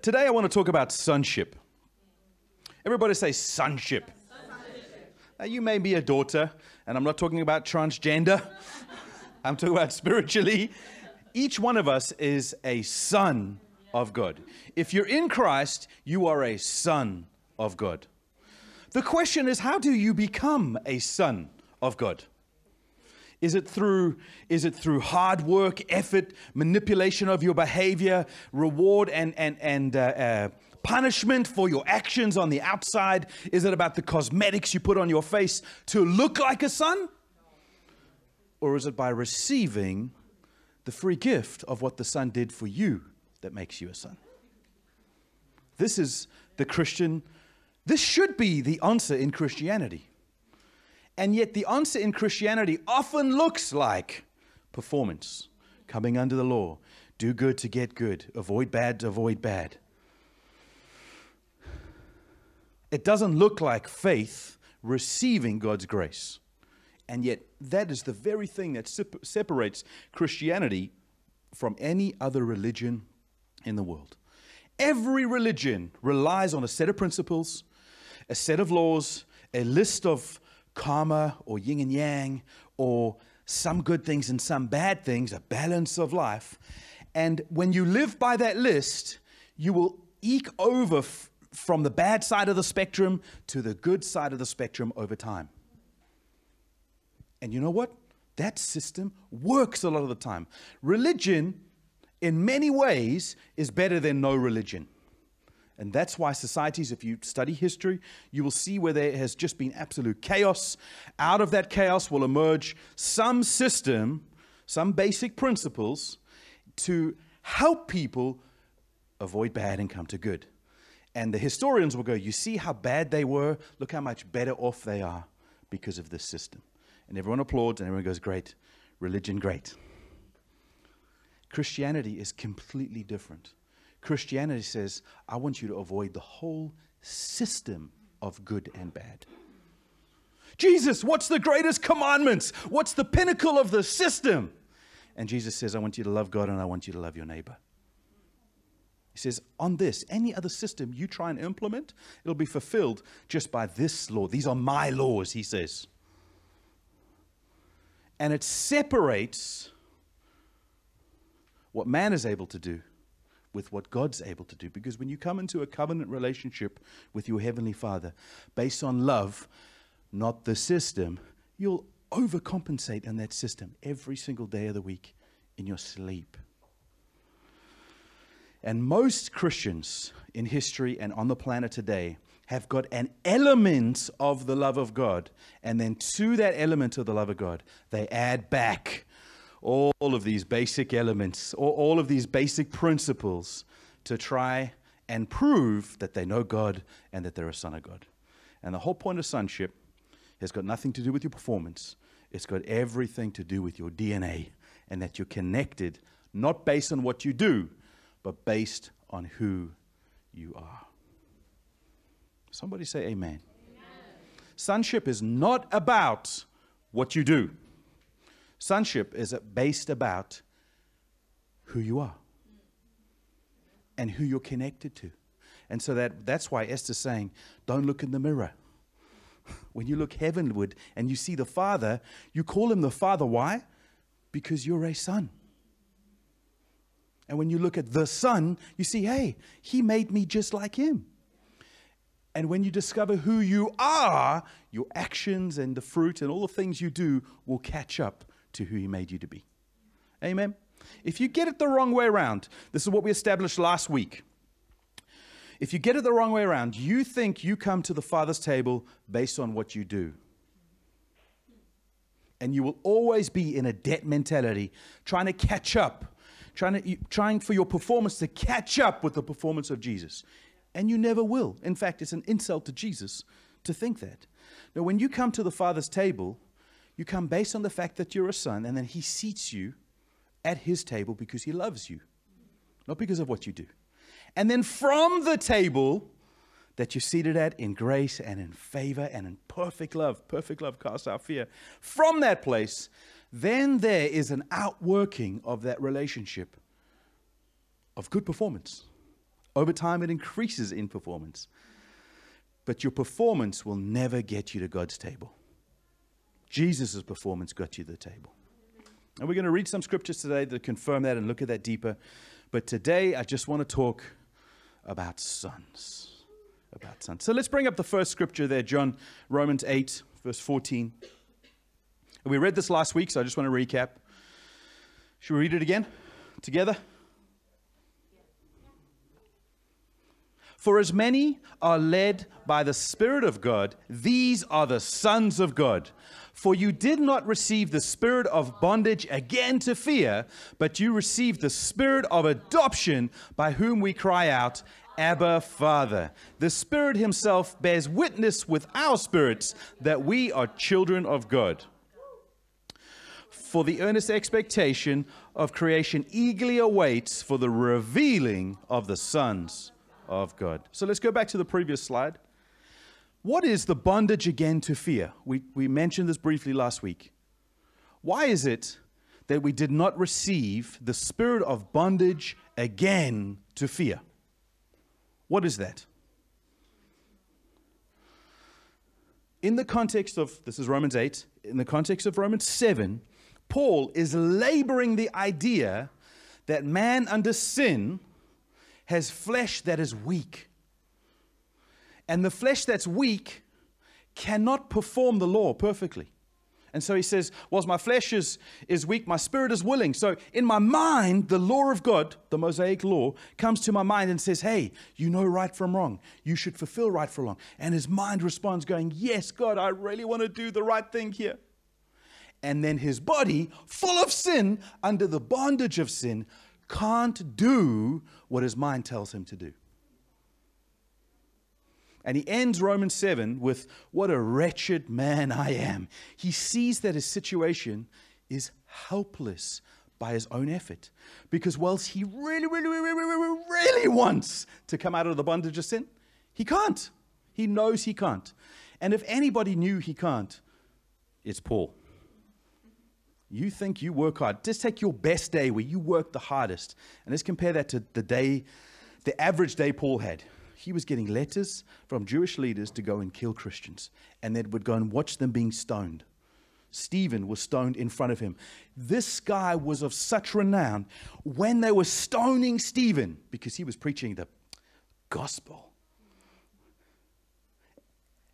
Today I want to talk about sonship. Everybody say sonship. Now, you may be a daughter, and I'm not talking about transgender, I'm talking about spiritually. Each one of us is a son of God. If you're in Christ, you are a son of God. The question is, how do you become a son of God? Is it through is it through hard work, effort, manipulation of your behavior, reward and and and uh, uh, punishment for your actions on the outside? Is it about the cosmetics you put on your face to look like a son? Or is it by receiving the free gift of what the son did for you that makes you a son? This is the Christian. This should be the answer in Christianity. And yet, the answer in Christianity often looks like performance, coming under the law, do good to get good, avoid bad to avoid bad. It doesn't look like faith receiving God's grace. And yet, that is the very thing that separates Christianity from any other religion in the world. Every religion relies on a set of principles, a set of laws, a list of karma or yin and yang or some good things and some bad things, a balance of life. And when you live by that list, you will eke over f- from the bad side of the spectrum to the good side of the spectrum over time. And you know what? That system works a lot of the time. Religion, in many ways, is better than no religion. And that's why societies, if you study history, you will see where there has just been absolute chaos. Out of that chaos will emerge some system, some basic principles to help people avoid bad and come to good. And the historians will go, You see how bad they were? Look how much better off they are because of this system. And everyone applauds and everyone goes, Great. Religion, great. Christianity is completely different. Christianity says, I want you to avoid the whole system of good and bad. Jesus, what's the greatest commandments? What's the pinnacle of the system? And Jesus says, I want you to love God and I want you to love your neighbor. He says, on this, any other system you try and implement, it'll be fulfilled just by this law. These are my laws, he says. And it separates what man is able to do with what God's able to do. Because when you come into a covenant relationship with your Heavenly Father based on love, not the system, you'll overcompensate in that system every single day of the week in your sleep. And most Christians in history and on the planet today have got an element of the love of God. And then to that element of the love of God, they add back all of these basic elements, or all of these basic principles to try and prove that they know God and that they're a son of God. And the whole point of sonship has got nothing to do with your performance, it's got everything to do with your DNA and that you're connected not based on what you do, but based on who you are. Somebody say amen. amen. Sonship is not about what you do. Sonship is based about who you are and who you're connected to. And so that, that's why Esther's saying, don't look in the mirror. When you look heavenward and you see the Father, you call him the Father. Why? Because you're a son. And when you look at the Son, you see, hey, he made me just like him. And when you discover who you are, your actions and the fruit and all the things you do will catch up to who He made you to be. Amen. If you get it the wrong way around, this is what we established last week. If you get it the wrong way around, you think you come to the Father's table based on what you do. And you will always be in a debt mentality, trying to catch up, trying, to, trying for your performance to catch up with the performance of Jesus. And you never will. In fact, it's an insult to Jesus to think that. Now, when you come to the Father's table, you come based on the fact that you're a son, and then he seats you at his table because he loves you, not because of what you do. And then from the table that you're seated at in grace and in favor and in perfect love, perfect love casts out fear, from that place, then there is an outworking of that relationship of good performance, Over time, it increases in performance. But your performance will never get you to God's table. Jesus' performance got you to the table. And we're going to read some scriptures today that confirm that and look at that deeper. But today, I just want to talk about sons. About sons. So let's bring up the first scripture there, John, Romans 8, verse 14. We read this last week, so I just want to recap. Should we read it again together? For as many are led by the Spirit of God, these are the sons of God. For you did not receive the spirit of bondage again to fear, but you received the spirit of adoption by whom we cry out, Abba, Father. The Spirit Himself bears witness with our spirits that we are children of God. For the earnest expectation of creation eagerly awaits for the revealing of the sons of God. So let's go back to the previous slide. What is the bondage again to fear? We, we mentioned this briefly last week. Why is it that we did not receive the spirit of bondage again to fear? What is that? In the context of, this is Romans 8, in the context of Romans 7, Paul is laboring the idea that man under sin has flesh that is weak. And the flesh that's weak cannot perform the law perfectly. And so he says, Whilst my flesh is, is weak, my spirit is willing. So in my mind, the law of God, the Mosaic law, comes to my mind and says, Hey, you know right from wrong. You should fulfill right from wrong. And his mind responds, going, Yes, God, I really want to do the right thing here. And then his body, full of sin, under the bondage of sin, can't do what his mind tells him to do. And he ends Romans 7 with, What a wretched man I am. He sees that his situation is helpless by his own effort. Because whilst he really, really, really, really, really wants to come out of the bondage of sin, he can't. He knows he can't. And if anybody knew he can't, it's Paul. You think you work hard. Just take your best day where you work the hardest. And let's compare that to the day, the average day Paul had. He was getting letters from Jewish leaders to go and kill Christians. And they would go and watch them being stoned. Stephen was stoned in front of him. This guy was of such renown. When they were stoning Stephen, because he was preaching the gospel,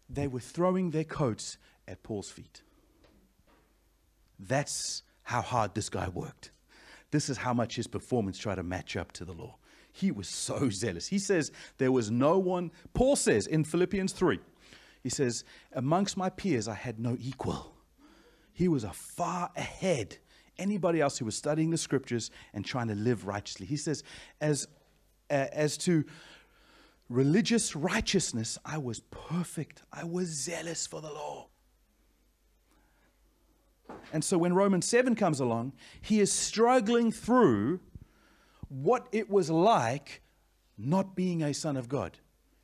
they were throwing their coats at Paul's feet. That's how hard this guy worked. This is how much his performance tried to match up to the law. He was so zealous. He says, There was no one, Paul says in Philippians 3, he says, Amongst my peers, I had no equal. He was a far ahead anybody else who was studying the scriptures and trying to live righteously. He says, As, uh, as to religious righteousness, I was perfect. I was zealous for the law. And so when Romans 7 comes along, he is struggling through what it was like not being a son of God.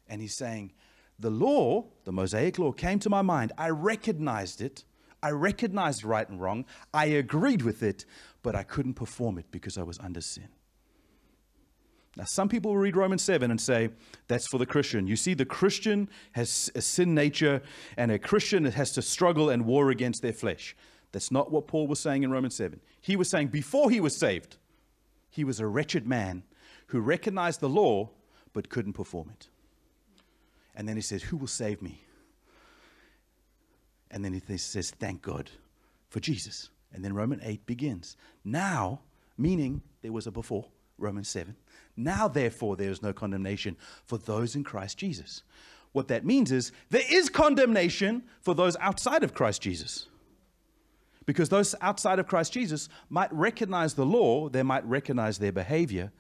And he's saying, The law, the Mosaic law, came to my mind. I recognized it. I recognized right and wrong. I agreed with it, but I couldn't perform it because I was under sin. Now, some people read Romans 7 and say, that's for the Christian. You see, the Christian has a sin nature, and a Christian has to struggle and war against their flesh. That's not what Paul was saying in Romans 7. He was saying before he was saved, he was a wretched man who recognized the law but couldn't perform it. And then he says, Who will save me? And then he says, Thank God for Jesus. And then Romans 8 begins. Now, meaning there was a before, Romans 7. Now, therefore, there is no condemnation for those in Christ Jesus. What that means is there is condemnation for those outside of Christ Jesus. Because those outside of Christ Jesus might recognize the law, they might recognize their behavior,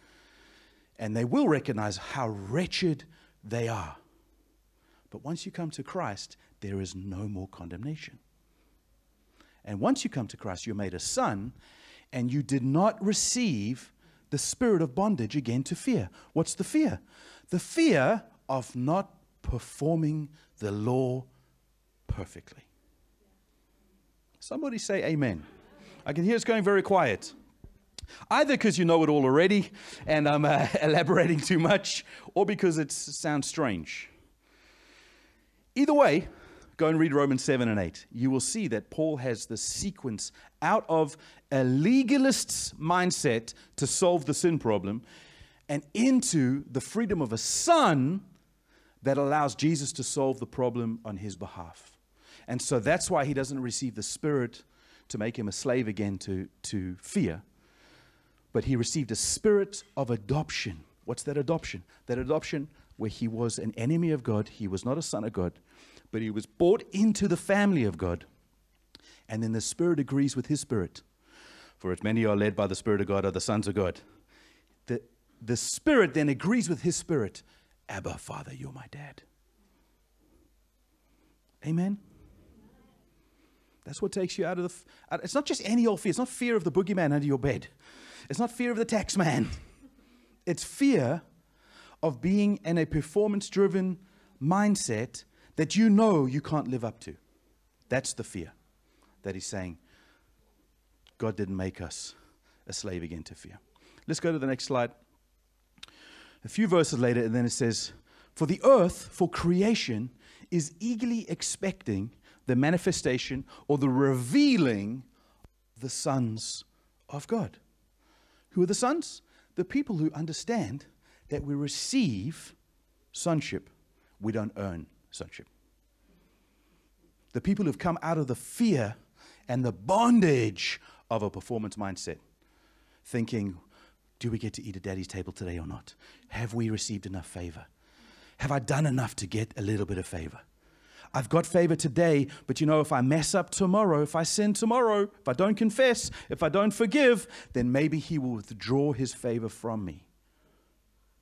and they will recognize how wretched they are. But once you come to Christ, there is no more condemnation. And once you come to Christ, you're made a son, and you did not receive the spirit of bondage again to fear. What's the fear? The fear of not performing the law perfectly. Somebody say amen. I can hear it's going very quiet. Either because you know it all already and I'm uh, elaborating too much, or because it sounds strange. Either way, go and read Romans 7 and 8. You will see that Paul has the sequence out of a legalist's mindset to solve the sin problem and into the freedom of a son that allows Jesus to solve the problem on his behalf. And so that's why he doesn't receive the Spirit to make him a slave again to, to fear, but he received a spirit of adoption. What's that adoption? That adoption where he was an enemy of God, he was not a son of God, but he was brought into the family of God. And then the Spirit agrees with his spirit. For as many are led by the Spirit of God are the sons of God. The, the Spirit then agrees with his spirit Abba, Father, you're my dad. Amen. That's what takes you out of the. It's not just any old fear. It's not fear of the boogeyman under your bed. It's not fear of the tax man. It's fear of being in a performance driven mindset that you know you can't live up to. That's the fear that he's saying. God didn't make us a slave again to fear. Let's go to the next slide. A few verses later, and then it says, For the earth, for creation, is eagerly expecting the manifestation or the revealing the sons of God. Who are the sons? The people who understand that we receive sonship, we don't earn sonship. The people who've come out of the fear and the bondage of a performance mindset, thinking, do we get to eat at daddy's table today or not? Have we received enough favor? Have I done enough to get a little bit of favor? I've got favor today, but you know, if I mess up tomorrow, if I sin tomorrow, if I don't confess, if I don't forgive, then maybe He will withdraw His favor from me.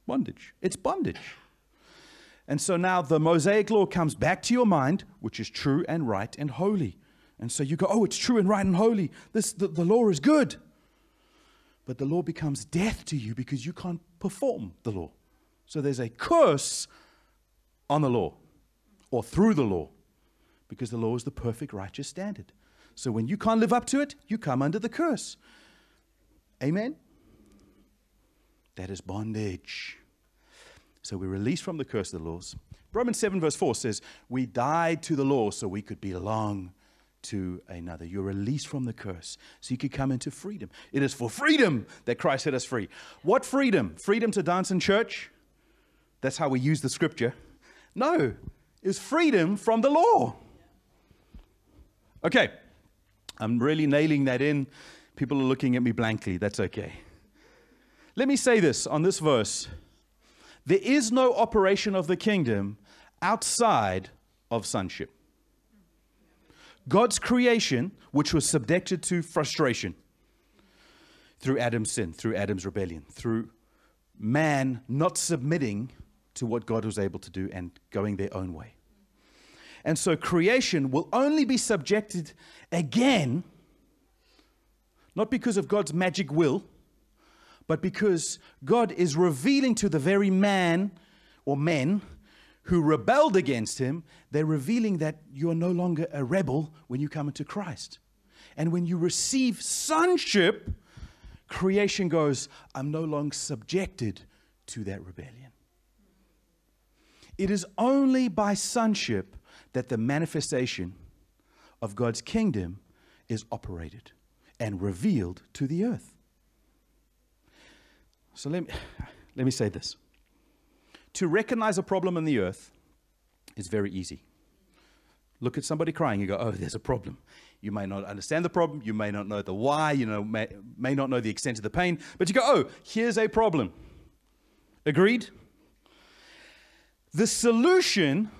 Bondage. It's bondage. And so now the Mosaic law comes back to your mind, which is true and right and holy. And so you go, oh, it's true and right and holy. This, the, the law is good. But the law becomes death to you because you can't perform the law. So there's a curse on the law or through the law because the law is the perfect righteous standard. So when you can't live up to it, you come under the curse. Amen? That is bondage. So we're released from the curse of the laws. Romans 7, verse 4 says, We died to the law so we could belong to another. You're released from the curse so you could come into freedom. It is for freedom that Christ set us free. What freedom? Freedom to dance in church? That's how we use the scripture. No, is freedom from the law. Okay, I'm really nailing that in. People are looking at me blankly. That's okay. Let me say this on this verse there is no operation of the kingdom outside of sonship. God's creation, which was subjected to frustration through Adam's sin, through Adam's rebellion, through man not submitting to what God was able to do and going their own way. And so creation will only be subjected again, not because of God's magic will, but because God is revealing to the very man or men who rebelled against him, they're revealing that you're no longer a rebel when you come into Christ. And when you receive sonship, creation goes, I'm no longer subjected to that rebellion. It is only by sonship that the manifestation of God's kingdom is operated and revealed to the earth. So let me, let me say this. To recognize a problem in the earth is very easy. Look at somebody crying, you go, oh, there's a problem. You may not understand the problem, you may not know the why, you know, may, may not know the extent of the pain, but you go, oh, here's a problem. Agreed? The solution,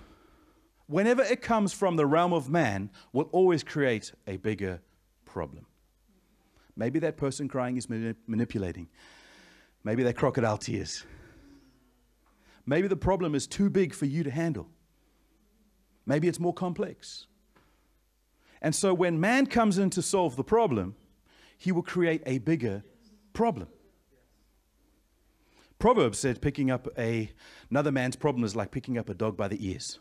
whenever it comes from the realm of man, will always create a bigger problem. Maybe that person crying is manip- manipulating. Maybe they're crocodile tears. Maybe the problem is too big for you to handle. Maybe it's more complex. And so when man comes in to solve the problem, he will create a bigger problem. Proverbs said picking up a, another man's problem is like picking up a dog by the ears.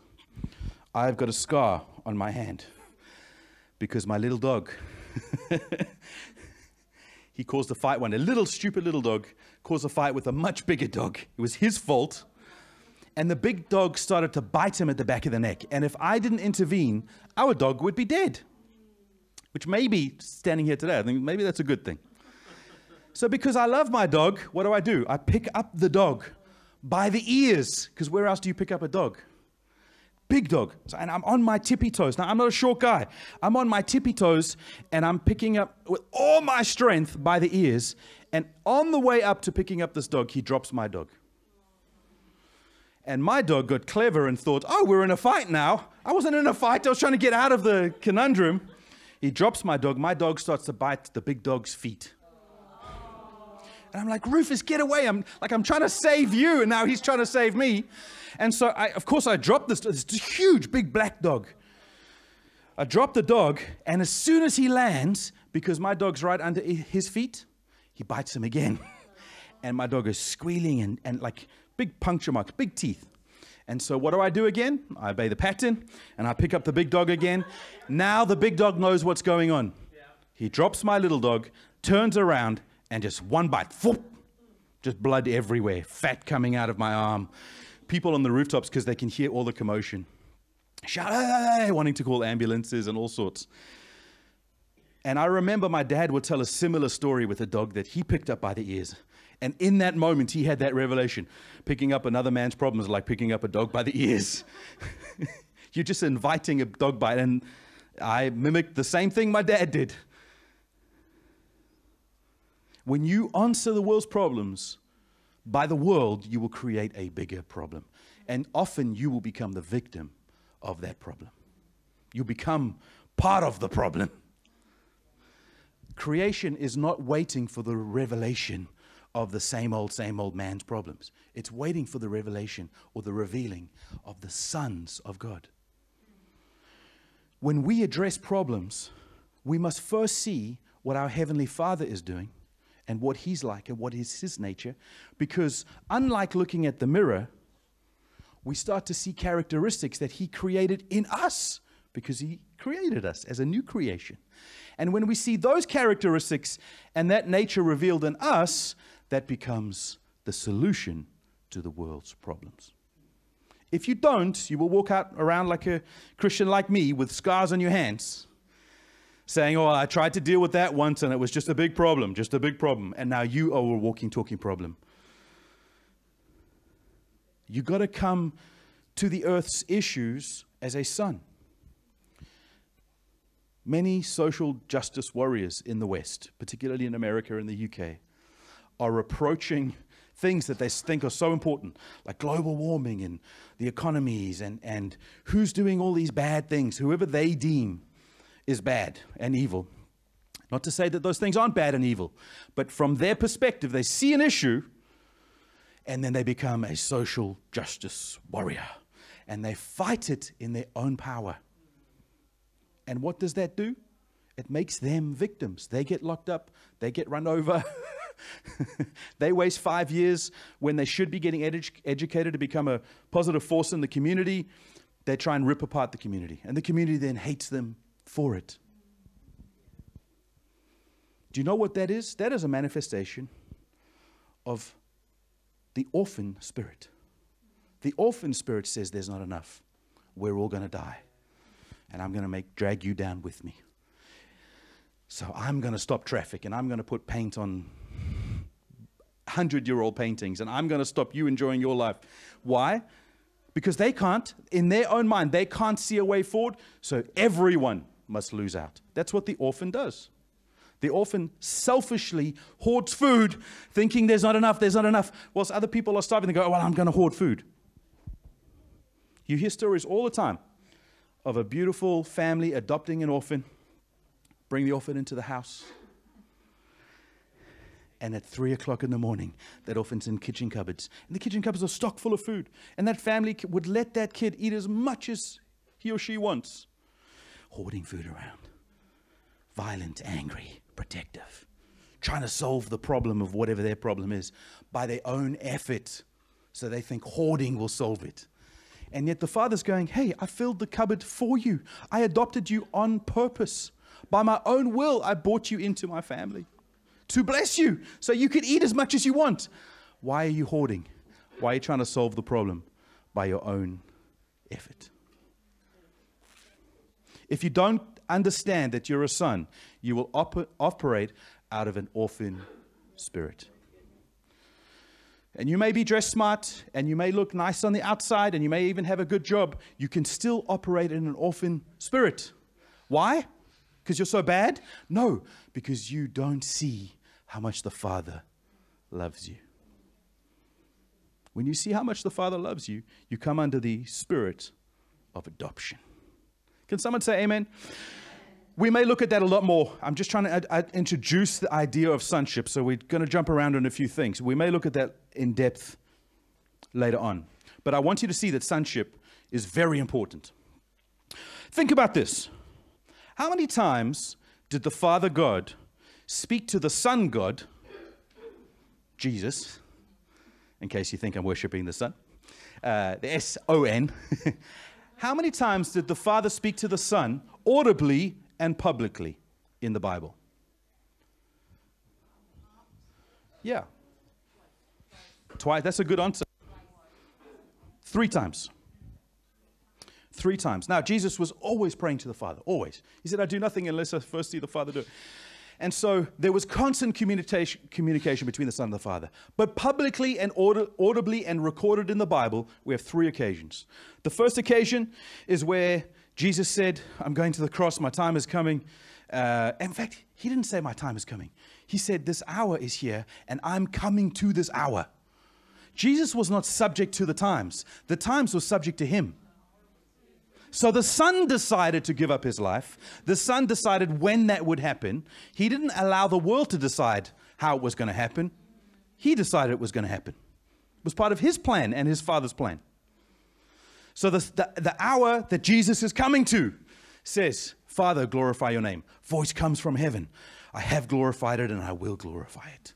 I've got a scar on my hand because my little dog, he caused a fight one. A little stupid little dog caused a fight with a much bigger dog. It was his fault. And the big dog started to bite him at the back of the neck. And if I didn't intervene, our dog would be dead. Which maybe standing here today, I think maybe that's a good thing. So, because I love my dog, what do I do? I pick up the dog by the ears. Because where else do you pick up a dog? Big dog. So, and I'm on my tippy toes. Now, I'm not a short guy. I'm on my tippy toes and I'm picking up with all my strength by the ears. And on the way up to picking up this dog, he drops my dog. And my dog got clever and thought, oh, we're in a fight now. I wasn't in a fight. I was trying to get out of the conundrum. He drops my dog. My dog starts to bite the big dog's feet. And I'm like, Rufus, get away. I'm like, I'm trying to save you. And now he's trying to save me. And so, I, of course, I dropped this, this huge, big black dog. I drop the dog. And as soon as he lands, because my dog's right under his feet, he bites him again. and my dog is squealing and, and like big puncture marks, big teeth. And so, what do I do again? I obey the pattern and I pick up the big dog again. Now, the big dog knows what's going on. He drops my little dog, turns around, and just one bite, whoop, just blood everywhere, fat coming out of my arm. People on the rooftops because they can hear all the commotion. Shout, hey, wanting to call ambulances and all sorts. And I remember my dad would tell a similar story with a dog that he picked up by the ears. And in that moment, he had that revelation. Picking up another man's problems is like picking up a dog by the ears. You're just inviting a dog bite. And I mimicked the same thing my dad did. When you answer the world's problems by the world, you will create a bigger problem. And often you will become the victim of that problem. You become part of the problem. Creation is not waiting for the revelation of the same old, same old man's problems. It's waiting for the revelation or the revealing of the sons of God. When we address problems, we must first see what our Heavenly Father is doing and what he's like and what is his nature. Because unlike looking at the mirror, we start to see characteristics that he created in us because he created us as a new creation. And when we see those characteristics and that nature revealed in us, that becomes the solution to the world's problems. If you don't, you will walk out around like a Christian like me with scars on your hands saying, Oh, I tried to deal with that once and it was just a big problem, just a big problem. And now you are a walking, talking problem. You got to come to the earth's issues as a son. Many social justice warriors in the West, particularly in America and the UK, are approaching things that they think are so important, like global warming and the economies and, and who's doing all these bad things, whoever they deem is bad and evil. Not to say that those things aren't bad and evil, but from their perspective, they see an issue and then they become a social justice warrior and they fight it in their own power. And what does that do? It makes them victims. They get locked up, they get run over. they waste five years when they should be getting edu- educated to become a positive force in the community. They try and rip apart the community, and the community then hates them for it. Do you know what that is? That is a manifestation of the orphan spirit. The orphan spirit says there's not enough. We're all going to die. And I'm going to make drag you down with me. So I'm going to stop traffic and I'm going to put paint on 100 year old paintings and I'm going to stop you enjoying your life. Why? Because they can't, in their own mind, they can't see a way forward. So everyone must lose out. That's what the orphan does. The orphan selfishly hoards food, thinking there's not enough, there's not enough. Whilst other people are starving, they go, oh, Well, I'm going to hoard food. You hear stories all the time of a beautiful family adopting an orphan, bring the orphan into the house. And at three o'clock in the morning, that orphan's in kitchen cupboards. And the kitchen cupboards are stocked full of food. And that family would let that kid eat as much as he or she wants hoarding food around. Violent, angry, protective. Trying to solve the problem of whatever their problem is by their own effort. So they think hoarding will solve it. And yet the father's going, Hey, I filled the cupboard for you. I adopted you on purpose. By my own will, I brought you into my family. to bless you so you can eat as much as you want. Why are you hoarding? Why are you trying to solve the problem by your own effort? If you don't understand that you're a son, you will op- operate out of an orphan spirit. And you may be dressed smart and you may look nice on the outside and you may even have a good job. You can still operate in an orphan spirit. Why? Because you're so bad? No, because you don't see how much the Father loves you. When you see how much the Father loves you, you come under the spirit of adoption. Can someone say amen? We may look at that a lot more. I'm just trying to introduce the idea of sonship, so we're going to jump around on a few things. We may look at that in depth later on. But I want you to see that sonship is very important. Think about this. How many times did the Father God speak to the Son God, Jesus, in case you think I'm worshiping the Son, uh, the S O N? How many times did the Father speak to the Son audibly and publicly in the Bible? Yeah. Twice. That's a good answer. Three times. Three times. Now, Jesus was always praying to the Father, always. He said, I do nothing unless I first see the Father do it. And so there was constant communication, communication between the Son and the Father. But publicly and audibly and recorded in the Bible, we have three occasions. The first occasion is where Jesus said, I'm going to the cross, my time is coming. Uh, in fact, he didn't say, My time is coming. He said, This hour is here, and I'm coming to this hour. Jesus was not subject to the times, the times were subject to him. So the Son decided to give up his life. The Son decided when that would happen. He didn't allow the world to decide how it was going to happen. He decided it was going to happen. It was part of his plan and his Father's plan. So the, the, the hour that Jesus is coming to says, Father, glorify your name. Voice comes from heaven. I have glorified it and I will glorify it.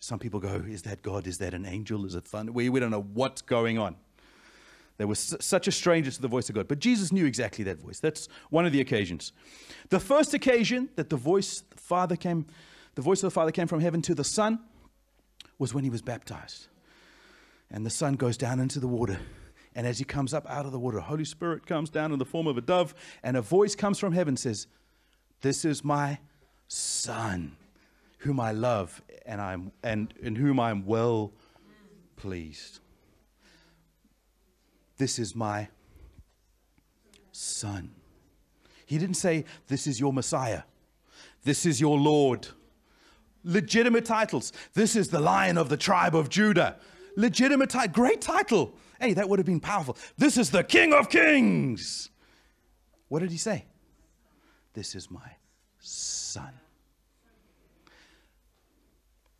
Some people go, Is that God? Is that an angel? Is it thunder? We, we don't know what's going on. There was such a stranger to the voice of God. But Jesus knew exactly that voice. That's one of the occasions. The first occasion that the voice the Father came, the voice of the Father came from heaven to the Son was when he was baptized. And the Son goes down into the water and as he comes up out of the water, Holy Spirit comes down in the form of a dove, and a voice comes from heaven says, This is my son, whom I love, and I'm and in whom I'm well pleased. This is my son. He didn't say, This is your Messiah. This is your Lord. Legitimate titles. This is the lion of the tribe of Judah. Legitimate title. Great title. Hey, that would have been powerful. This is the King of Kings. What did he say? This is my son.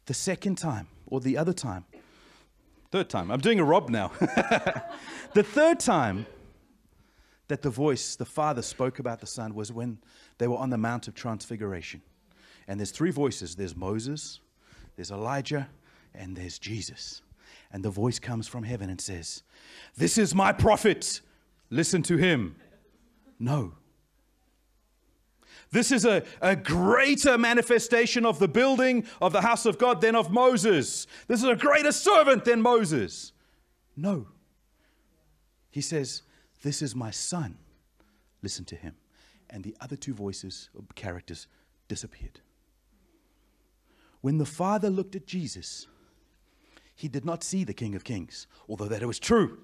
The second time, or the other time, third time, I'm doing a Rob now. the third time that the voice, the Father spoke about the Son was when they were on the Mount of Transfiguration. And there's three voices there's Moses, there's Elijah, and there's Jesus. And the voice comes from heaven and says, This is my prophet. Listen to him. No. This is a, a greater manifestation of the building of the house of God than of Moses. This is a greater servant than Moses. No. He says, This is my son. Listen to him. And the other two voices, or characters, disappeared. When the Father looked at Jesus, he did not see the King of Kings, although that it was true.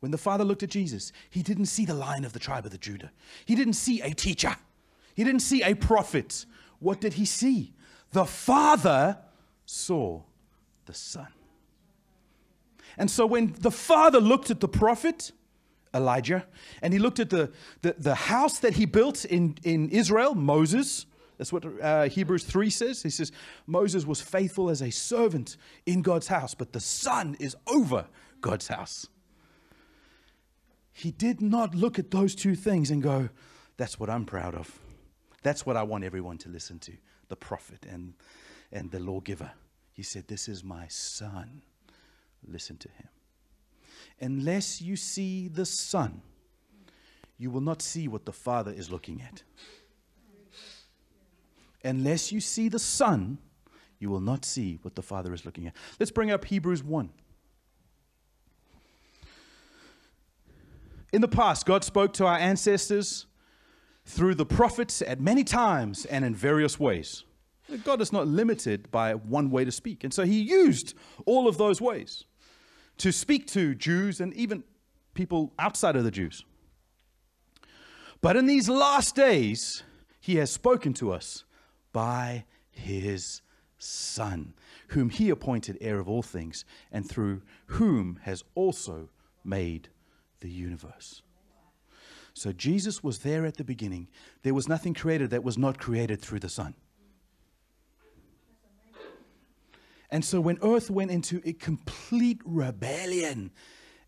When the Father looked at Jesus, he didn't see the lion of the tribe of the Judah. He didn't see a teacher. He didn't see a prophet. What did he see? The Father saw the Son. And so when the Father looked at the prophet, Elijah, and he looked at the, the, the house that he built in, in Israel, Moses, that's what uh, Hebrews 3 says. He says, Moses was faithful as a servant in God's house, but the Son is over God's house. He did not look at those two things and go, That's what I'm proud of. That's what I want everyone to listen to the prophet and, and the lawgiver. He said, This is my Son. Listen to him. Unless you see the Son, you will not see what the Father is looking at Unless you see the Son, you will not see what the Father is looking at. Let's bring up Hebrews 1. In the past, God spoke to our ancestors through the prophets at many times and in various ways. God is not limited by one way to speak. And so he used all of those ways to speak to Jews and even people outside of the Jews. But in these last days, he has spoken to us by his Son, whom he appointed heir of all things, and through whom has also made the universe. So Jesus was there at the beginning. There was nothing created that was not created through the Son. And so when earth went into a complete rebellion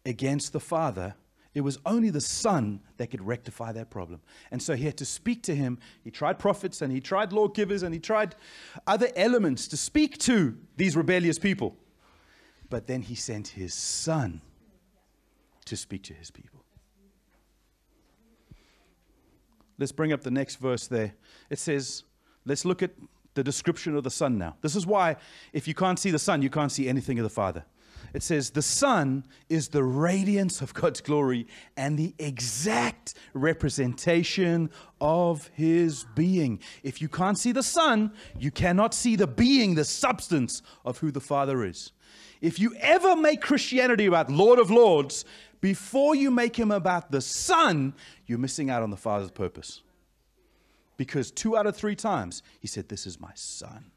against the Father, it was only the Son that could rectify that problem. And so he had to speak to him. He tried prophets and he tried lawgivers and he tried other elements to speak to these rebellious people. But then he sent his Son to speak to his people. Let's bring up the next verse there. It says, let's look at the description of the Son now. This is why, if you can't see the Son, you can't see anything of the Father. It says, The Son is the radiance of God's glory and the exact representation of His being. If you can't see the Son, you cannot see the being, the substance of who the Father is. If you ever make Christianity about Lord of Lords, before you make Him about the Son, you're missing out on the Father's purpose. Because two out of three times he said, This is my son.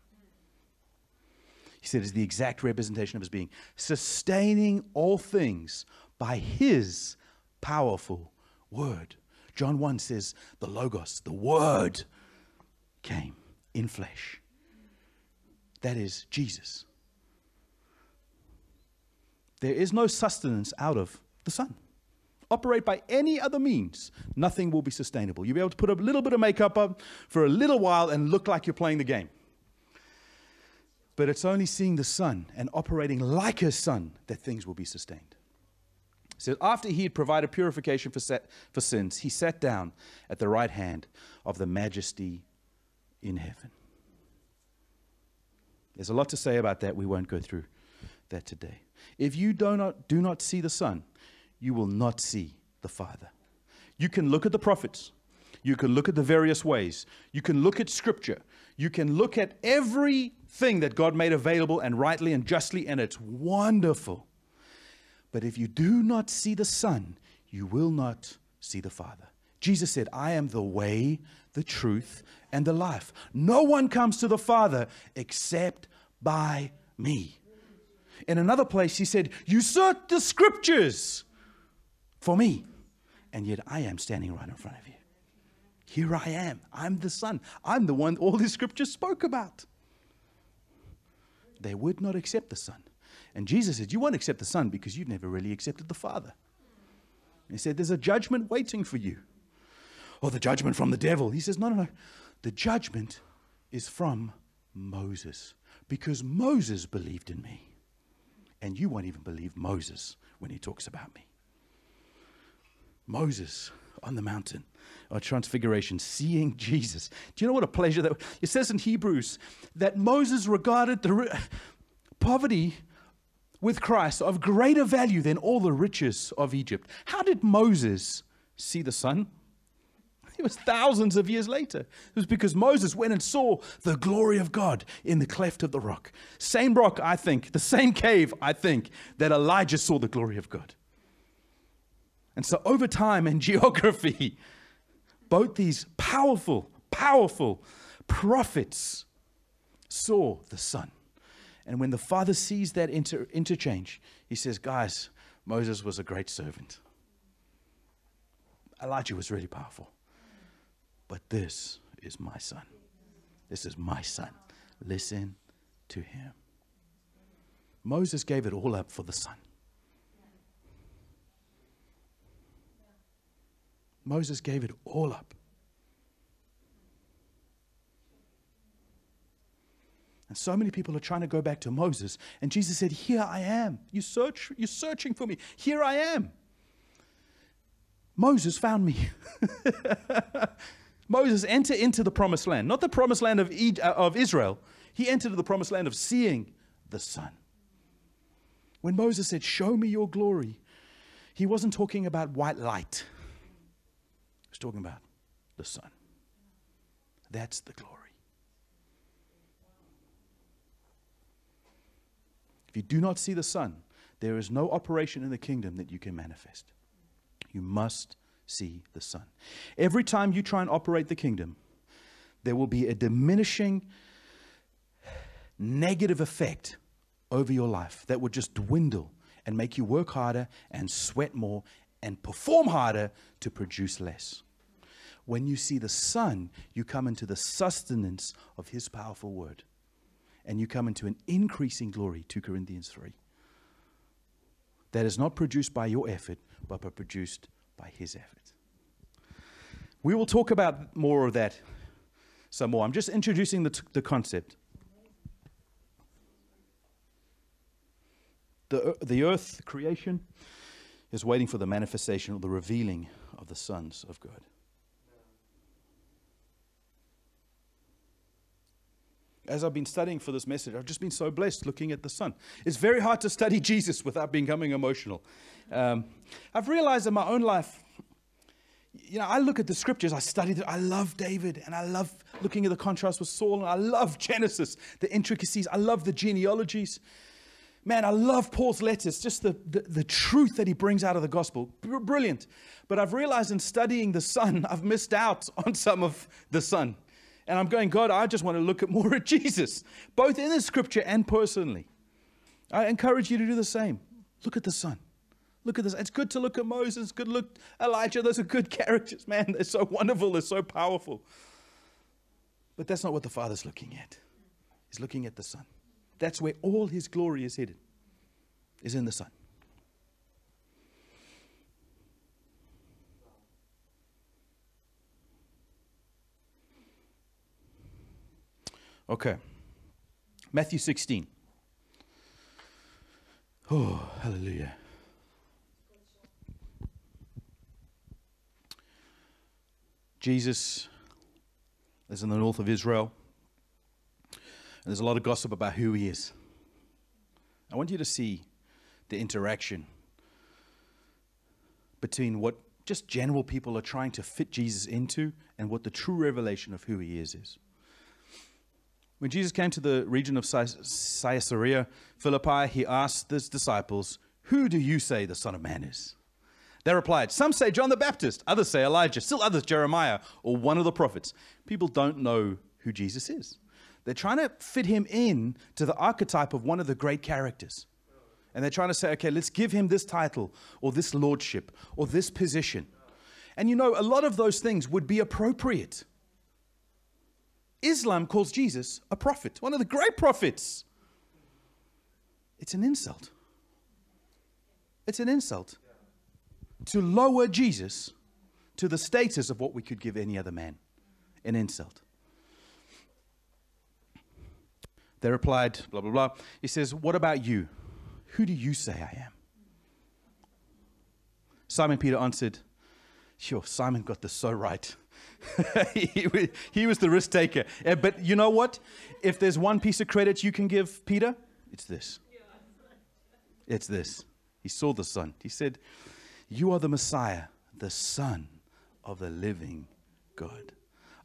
He said, It's the exact representation of his being, sustaining all things by his powerful word. John 1 says, The Logos, the word, came in flesh. That is Jesus. There is no sustenance out of the son. operate by any other means, nothing will be sustainable. You'll be able to put a little bit of makeup on for a little while and look like you're playing the game. But it's only seeing the son and operating like a Son that things will be sustained. So after he had provided purification for, set, for sins, he sat down at the right hand of the majesty in heaven. There's a lot to say about that. We won't go through that today. If you do not, do not see the Son, you will not see the Father. You can look at the prophets. You can look at the various ways. You can look at Scripture. You can look at everything that God made available and rightly and justly, and it's wonderful. But if you do not see the Son, you will not see the Father. Jesus said, I am the way, the truth, and the life. No one comes to the Father except by me. In another place, he said, You search the scriptures for me. And yet I am standing right in front of you. Here I am. I'm the Son. I'm the one all the scriptures spoke about. They would not accept the Son. And Jesus said, You won't accept the Son because you've never really accepted the Father. He said, There's a judgment waiting for you. Or the judgment from the devil. He says, No, no, no. The judgment is from Moses because Moses believed in me. And you won't even believe Moses when he talks about me. Moses on the mountain of transfiguration, seeing Jesus. Do you know what a pleasure that it says in Hebrews that Moses regarded the poverty with Christ of greater value than all the riches of Egypt. How did Moses see the son? It was thousands of years later. It was because Moses went and saw the glory of God in the cleft of the rock. Same rock, I think, the same cave, I think, that Elijah saw the glory of God. And so, over time and geography, both these powerful, powerful prophets saw the Son. And when the Father sees that inter- interchange, he says, Guys, Moses was a great servant. Elijah was really powerful. But this is my son. This is my son. Listen to him. Moses gave it all up for the son. Moses gave it all up. And so many people are trying to go back to Moses. And Jesus said, Here I am. You search, you're searching for me. Here I am. Moses found me. Moses enter into the promised land, not the promised land of, uh, of Israel. He entered the promised land of seeing the son. When Moses said, Show me your glory, he wasn't talking about white light, talking about the Son. That's the glory. If you do not see the Son, there is no operation in the kingdom that you can manifest. You must see the Son. Every time you try and operate the kingdom, there will be a diminishing negative effect over your life that would just dwindle and make you work harder and sweat more and perform harder to produce less. When you see the Son, you come into the sustenance of his powerful word and you come into an increasing glory, 2 Corinthians 3. That is not produced by your effort, but produced by his effort. We will talk about more of that some more. I'm just introducing the, t- the concept. The, the earth, creation, is waiting for the manifestation or the revealing of the sons of God. As I've been studying for this message, I've just been so blessed looking at the Son. It's very hard to study Jesus without becoming emotional. Um, I've realized in my own life, you know, I look at the scriptures, I study it, I love David, and I love looking at the contrast with Saul, and I love Genesis, the intricacies, I love the genealogies. Man, I love Paul's letters, just the, the, the truth that he brings out of the gospel. Br- brilliant. But I've realized in studying the Son, I've missed out on some of the Son. And I'm going, God, I just want to look at more at Jesus, both in the scripture and personally. I encourage you to do the same. Look at the Son. Look at this. It's good to look at Moses, good look Elijah. Those are good characters, man. They're so wonderful, they're so powerful. But that's not what the Father's looking at. He's looking at the Son. That's where all his glory is hidden, is in the Son. Okay. Matthew 16. Oh, hallelujah. Jesus is in the north of Israel, and there's a lot of gossip about who he is. I want you to see the interaction between what just general people are trying to fit Jesus into and what the true revelation of who he is is. When Jesus came to the region of Caesarea Philippi, he asked his disciples, Who do you say the Son of Man is? They replied, Some say John the Baptist, others say Elijah, still others Jeremiah or one of the prophets. People don't know who Jesus is. They're trying to fit him in to the archetype of one of the great characters. And they're trying to say, okay, let's give him this title or this lordship or this position. And you know, a lot of those things would be appropriate. Islam calls Jesus a prophet, one of the great prophets. It's an insult. It's an insult to lower Jesus to the status of what we could give any other man. An insult. They replied, blah, blah, blah. He says, What about you? Who do you say I am? Simon Peter answered, Sure, Simon got this so right. he, was the risk taker. Uh, but you know what? If there's one piece of credit you can give Peter, it's this. It's this. He saw the Son. He said, You are the Messiah, the Son of the living God.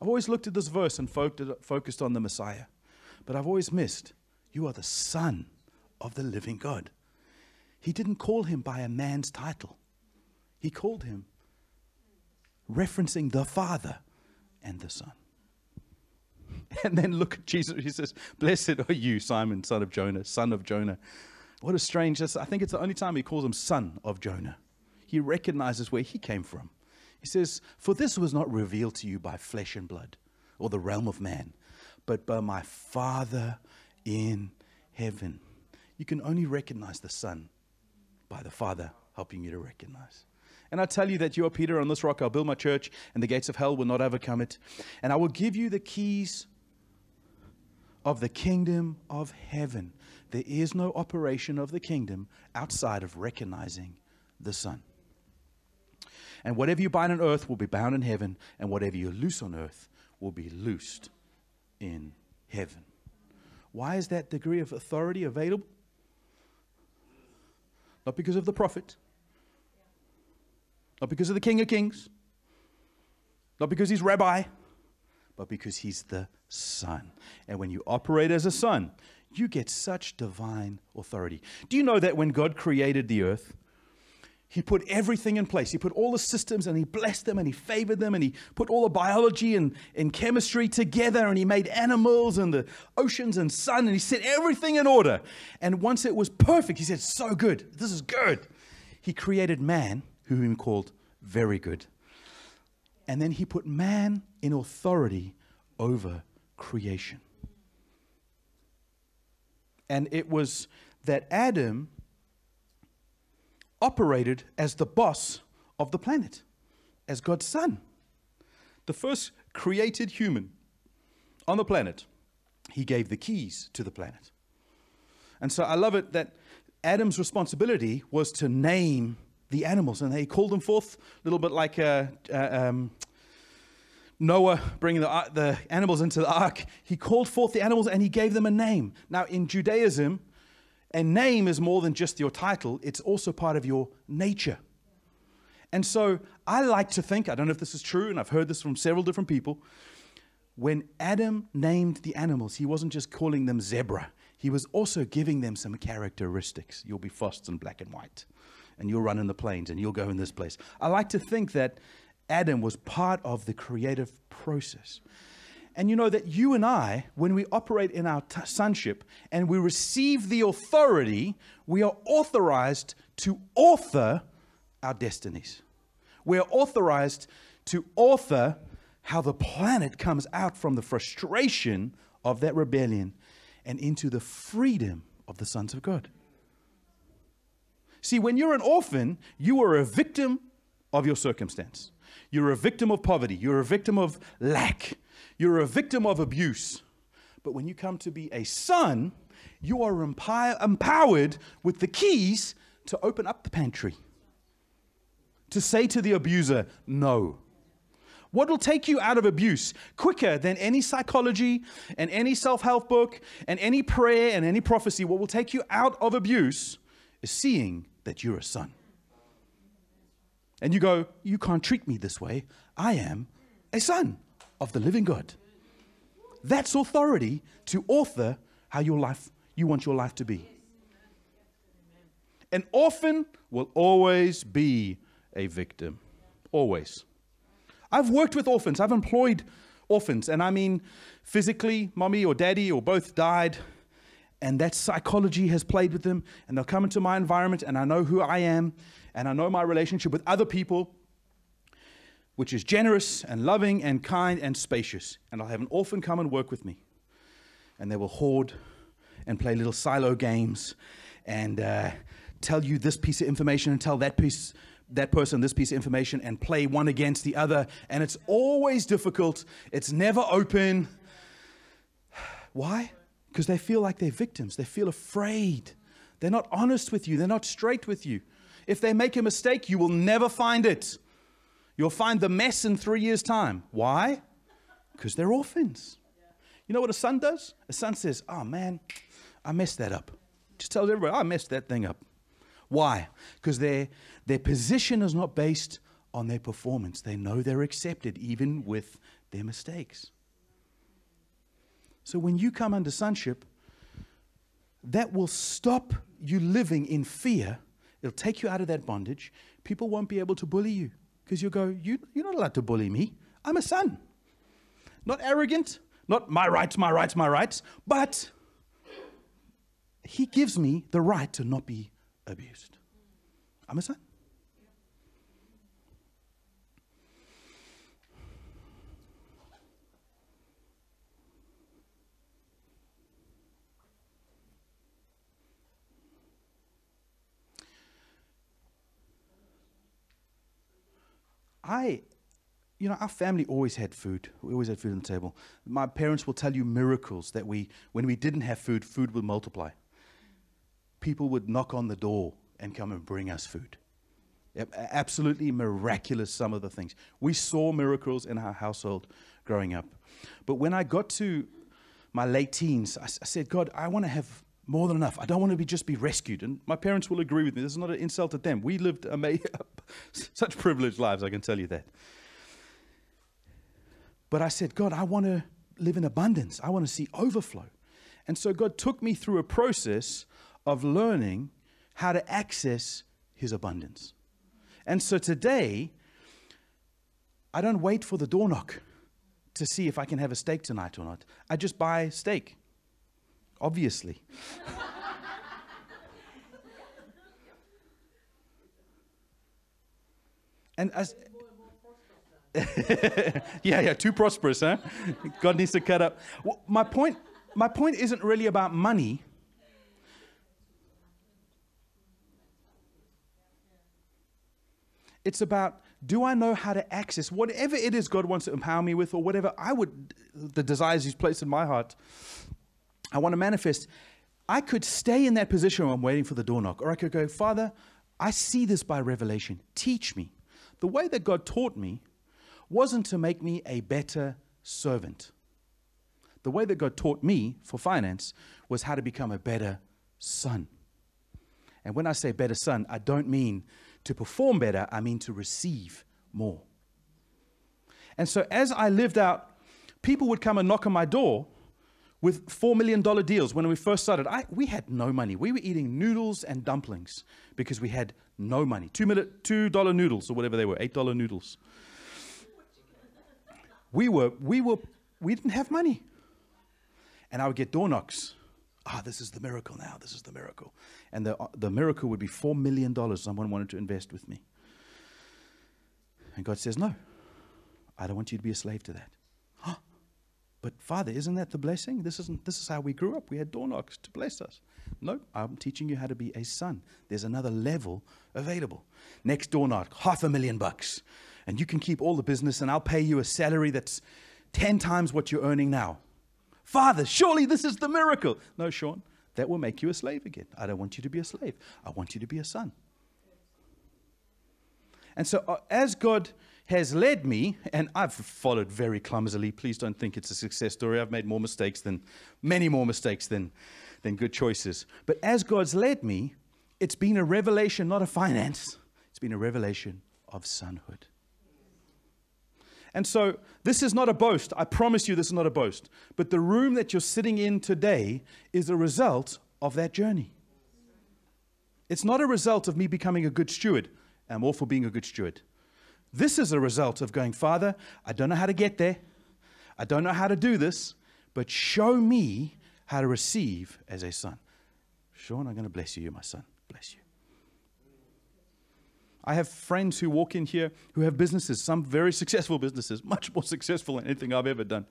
I've always looked at this verse and focused on the Messiah, but I've always missed, You are the Son of the living God. He didn't call him by a man's title, he called him referencing the Father and the Son. And then look at Jesus. He says, Blessed are you, Simon, son of Jonah, son of Jonah. What a strange, I think it's the only time he calls him son of Jonah. He recognizes where he came from. He says, For this was not revealed to you by flesh and blood or the realm of man, but by my Father in heaven. You can only recognize the Son by the Father helping you to recognize. And I tell you that you are Peter, on this rock I'll build my church, and the gates of hell will not overcome it. And I will give you the keys of the kingdom of heaven. There is no operation of the kingdom outside of recognizing the Son. And whatever you bind on earth will be bound in heaven, and whatever you loose on earth will be loosed in heaven. Why is that degree of authority available? Not because of the prophet, not because of the King of Kings, not because he's rabbi, but because he's the Son. And when you operate as a son, you get such divine authority. Do you know that when God created the earth, he put everything in place. He put all the systems and he blessed them and he favored them and he put all the biology and, and chemistry together and he made animals and the oceans and sun and he set everything in order. And once it was perfect, he said, So good. This is good. He created man, whom he called very good. And then he put man in authority over creation. And it was that Adam operated as the boss of the planet, as God's son. The first created human on the planet, he gave the keys to the planet. And so I love it that Adam's responsibility was to name the animals, and he called them forth, a little bit like uh, uh, um, Noah bringing the, the animals into the ark. He called forth the animals and he gave them a name. Now, in Judaism, a name is more than just your title, it's also part of your nature. And so I like to think, I don't know if this is true, and I've heard this from several different people. When Adam named the animals, he wasn't just calling them zebra, he was also giving them some characteristics. You'll be frosts and black and white, and you'll run in the plains, and you'll go in this place. I like to think that Adam was part of the creative process. And you know that you and I, when we operate in our t- sonship and we receive the authority, we are authorized to author our destinies. We are authorized to author how the planet comes out from the frustration of that rebellion and into the freedom of the sons of God. See, when you're an orphan, you are a victim of your circumstance. You're a victim of poverty. You're a victim of lack. You're a victim of abuse. But when you come to be a son, you are empowered with the keys to open up the pantry, to say to the abuser, no. What will take you out of abuse quicker than any psychology and any self help book and any prayer and any prophecy? What will take you out of abuse is seeing that you're a son. And you go, You can't treat me this way. I am a son of the living God. That's authority to author how your life, you want your life to be. An orphan will always be a victim. Always. I've worked with orphans, I've employed orphans, and I mean physically, mommy or daddy or both died, and that psychology has played with them, and they'll come into my environment, and I know who I am, and I know my relationship with other people, which is generous and loving and kind and spacious. And I'll have an orphan come and work with me. And they will hoard and play little silo games and uh, tell you this piece of information and tell that piece that person this piece of information and play one against the other and it's always difficult it's never open why because they feel like they're victims they feel afraid they're not honest with you they're not straight with you if they make a mistake you will never find it You'll find the mess in three years' time. Why? Because they're orphans. You know what a son does? A son says, Oh man, I messed that up. Just tells everybody, I messed that thing up. Why? Because their, their position is not based on their performance. They know they're accepted even with their mistakes. So when you come under sonship, that will stop you living in fear. It'll take you out of that bondage. People won't be able to bully you. Because you'll go, you, You're not allowed to bully me. I'm a son. Not arrogant, not my rights, my rights, my rights, but he gives me the right to not be abused. I'm a son. I, you know, our family always had food. We always had food on the table. My parents will tell you miracles that we, when we didn't have food, food would multiply. People would knock on the door and come and bring us food. Absolutely miraculous, some of the things. We saw miracles in our household growing up. But when I got to my late teens, I said, God, I want to have more than enough. I don't want to be just be rescued. And my parents will agree with me. This is not an insult to them. We lived ama- such privileged lives, I can tell you that. But I said, God, I want to live in abundance. I want to see overflow. And so God took me through a process of learning how to access his abundance. And so today, I don't wait for the door knock to see if I can have a steak tonight or not. I just buy steak, obviously. and as, yeah, yeah, too prosperous, huh? God needs to cut up. Well, my point, my point isn't really about money. It's about do I know how to access whatever it is God wants to empower me with, or whatever I would, the desires He's placed in my heart, I want to manifest. I could stay in that position where I'm waiting for the door knock, or I could go, Father, I see this by revelation. Teach me. The way that God taught me wasn't to make me a better servant. The way that God taught me for finance was how to become a better son. And when I say better son, I don't mean to perform better, I mean to receive more. And so as I lived out, people would come and knock on my door with $4 million deals when we first started. I, we had no money. We were eating noodles and dumplings because we had no money. $2, million, $2 noodles or whatever they were, $8 noodles. We were, we were, we didn't have money. And I would get door knocks. Ah, this is the miracle now. This is the miracle. And the, the miracle would be $4 million someone wanted to invest with me. And God says, No, I don't want you to be a slave to that. "Huh? But Father, isn't that the blessing? This isn't this is how we grew up. We had door knocks to bless us. No, I'm teaching you how to be a son. There's another level available. Next door knock, half a million bucks. And you can keep all the business and I'll pay you a salary that's 10 times what you're earning now. Father, surely this is the miracle. No, Sean, that will make you a slave again. I don't want you to be a slave. I want you to be a son. And so, uh, as God has led me, and I've followed very clumsily, please don't think it's a success story. I've made more mistakes than, many more mistakes than, than good choices. But as God's led me, it's been a revelation, not a finance, it's been a revelation of sonhood. And so, this is not a boast. I promise you, this is not a boast. But the room that you're sitting in today is a result of that journey. It's not a result of me becoming a good steward. I'm all for being a good steward. This is a result of going, Father, I don't know how to get there. I don't know how to do this, but show me how to receive as a son. Sean, I'm going to bless you. You're my son. Bless you. I have friends who walk in here who have businesses, some very successful businesses, much more successful than anything I've ever done.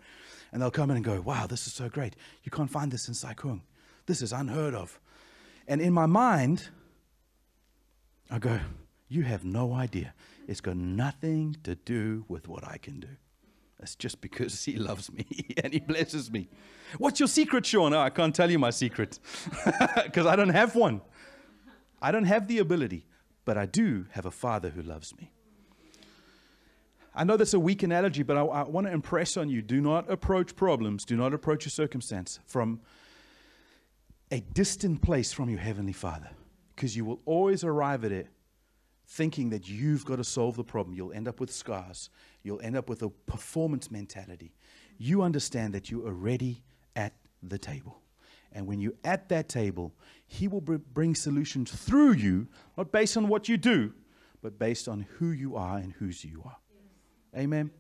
And they'll come in and go, Wow, this is so great. You can't find this in Saikung. This is unheard of. And in my mind, I go, You have no idea. It's got nothing to do with what I can do. It's just because he loves me and he blesses me. What's your secret, Sean? Oh, I can't tell you my secret because I don't have one. I don't have the ability, but I do have a father who loves me. I know that's a weak analogy, but I, I want to impress on you do not approach problems, do not approach your circumstance from a distant place from your heavenly father because you will always arrive at it thinking that you've got to solve the problem. You'll end up with scars. You'll end up with a performance mentality. You understand that you are ready at the table. And when you're at that table, He will br- bring solutions through you, not based on what you do, but based on who you are and whose you are. Amen.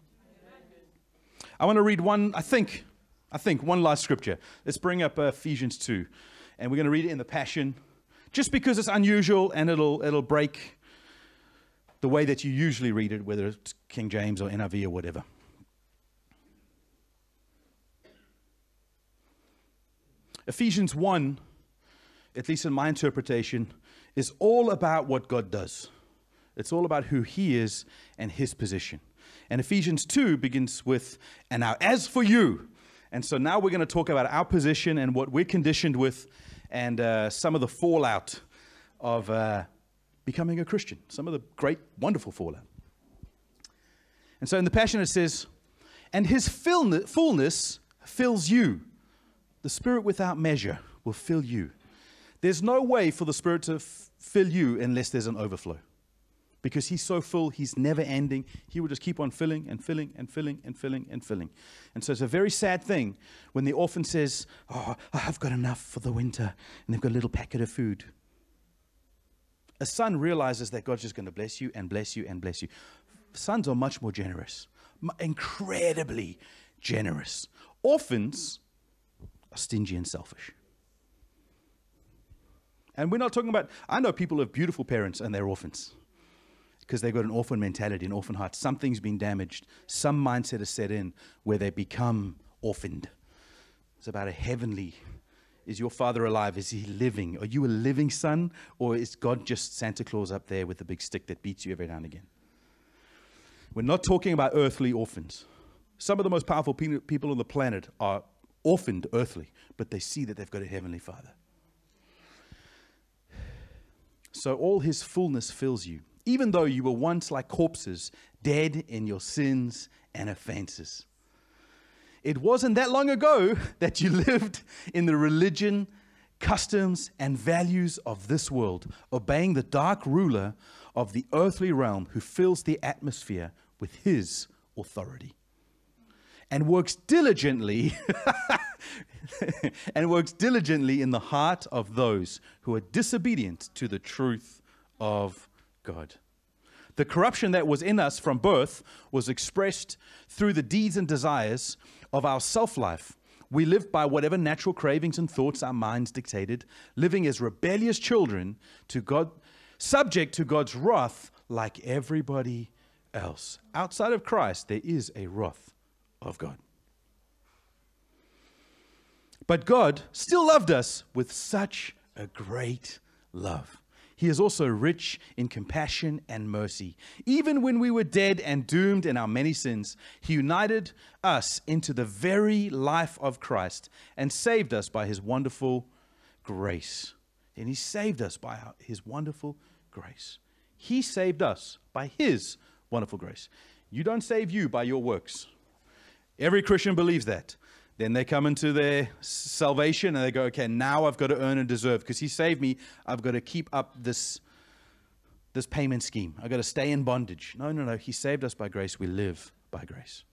I want to read one, I think, I think, one last scripture. Let's bring up uh, Ephesians 2. And we're going to read it in the Passion, just because it's unusual and it'll, it'll break the way that you usually read it, whether it's King James or NIV or whatever. Ephesians 1, at least in my interpretation, is all about what God does. It's all about who He is and His position. And Ephesians 2 begins with, and now as for you. And so now we're going to talk about our position and what we're conditioned with and uh, some of the fallout of uh, becoming a Christian. Some of the great, wonderful fallout. And so in the Passion it says, and his fullness fills you. The Spirit without measure will fill you. There's no way for the Spirit to f- fill you unless there's an overflow. Because he's so full, he's never ending. He will just keep on filling and filling and filling and filling and filling. And so it's a very sad thing when the orphan says, Oh, I've got enough for the winter, and they've got a little packet of food. A son realizes that God's just going to bless you and bless you and bless you. Sons are much more generous, incredibly generous. Orphans are stingy and selfish. And we're not talking about, I know people have beautiful parents and they're orphans because they've got an orphan mentality, an orphan heart. Something's been damaged. Some mindset has set in where they become orphaned. It's about a heavenly. Is your father alive? Is he living? Are you a living son? Or is God just Santa Claus up there with a big stick that beats you every now and again? We're not talking about earthly orphans. Some of the most powerful people on the planet are orphaned earthly, but they see that they've got a heavenly father. So all his fullness fills you, even though you were once like corpses, dead in your sins and offenses. It wasn't that long ago that you lived in the religion, customs, and values of this world, obeying the dark ruler of the earthly realm who fills the atmosphere with his authority and works diligently and works diligently in the heart of those who are disobedient to the truth of God. The corruption that was in us from birth was expressed through the deeds and desires of our self life. We lived by whatever natural cravings and thoughts our minds dictated, living as rebellious children to God, subject to God's wrath like everybody else. Outside of Christ, there is a wrath of God. But God still loved us with such a great love. He is also rich in compassion and mercy. Even when we were dead and doomed in our many sins, He united us into the very life of Christ and saved us by His wonderful grace. And He saved us by His wonderful grace. He saved us by His wonderful grace. You don't save you by your works. Every Christian believes that. Then they come into their salvation and they go, okay, now I've got to earn and deserve because he saved me. I've got to keep up this, this payment scheme. I've got to stay in bondage. No, no, no. He saved us by grace. We live by grace.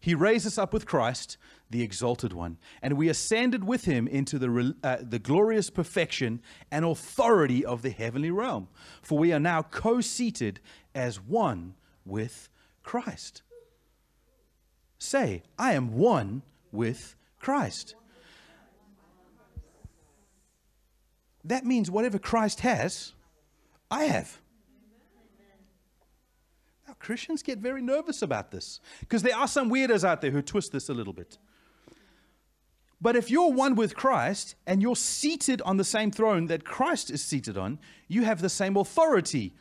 He raised us up with Christ, the exalted one, and we ascended with him into the, uh, the glorious perfection and authority of the heavenly realm. For we are now co seated as one with Christ say, I am one with Christ. That means whatever Christ has, I have. Now, Christians get very nervous about this because there are some weirdos out there who twist this a little bit. But if you're one with Christ and you're seated on the same throne that Christ is seated on, you have the same authority.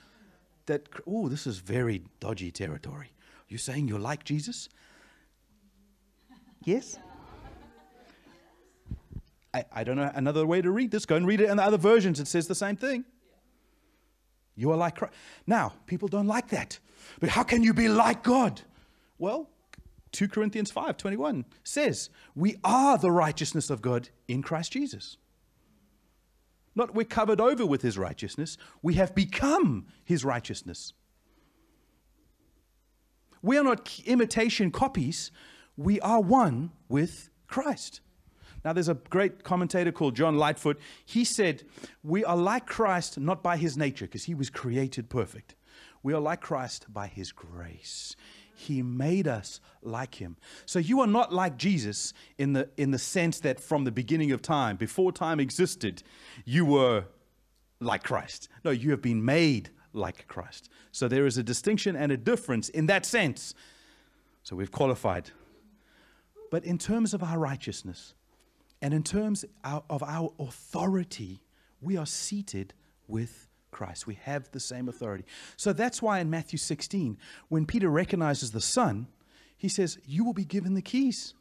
That, oh, this is very dodgy territory. You're saying you're like Jesus? Yes? I, I don't know another way to read this. Go and read it in the other versions. It says the same thing. You are like Christ. Now, people don't like that. But how can you be like God? Well, 2 Corinthians 5 21 says, We are the righteousness of God in Christ Jesus. Not we're covered over with his righteousness, we have become his righteousness. We are not imitation copies, we are one with Christ. Now, there's a great commentator called John Lightfoot. He said, We are like Christ not by his nature, because he was created perfect. We are like Christ by his grace. He made us like him. So you are not like Jesus in the, in the sense that from the beginning of time, before time existed, you were like Christ. No, you have been made like Christ. So there is a distinction and a difference in that sense. So we've qualified but in terms of our righteousness and in terms of our authority, we are seated with Christ. We have the same authority. So that's why in Matthew 16, when Peter recognizes the Son, he says, You will be given the keys.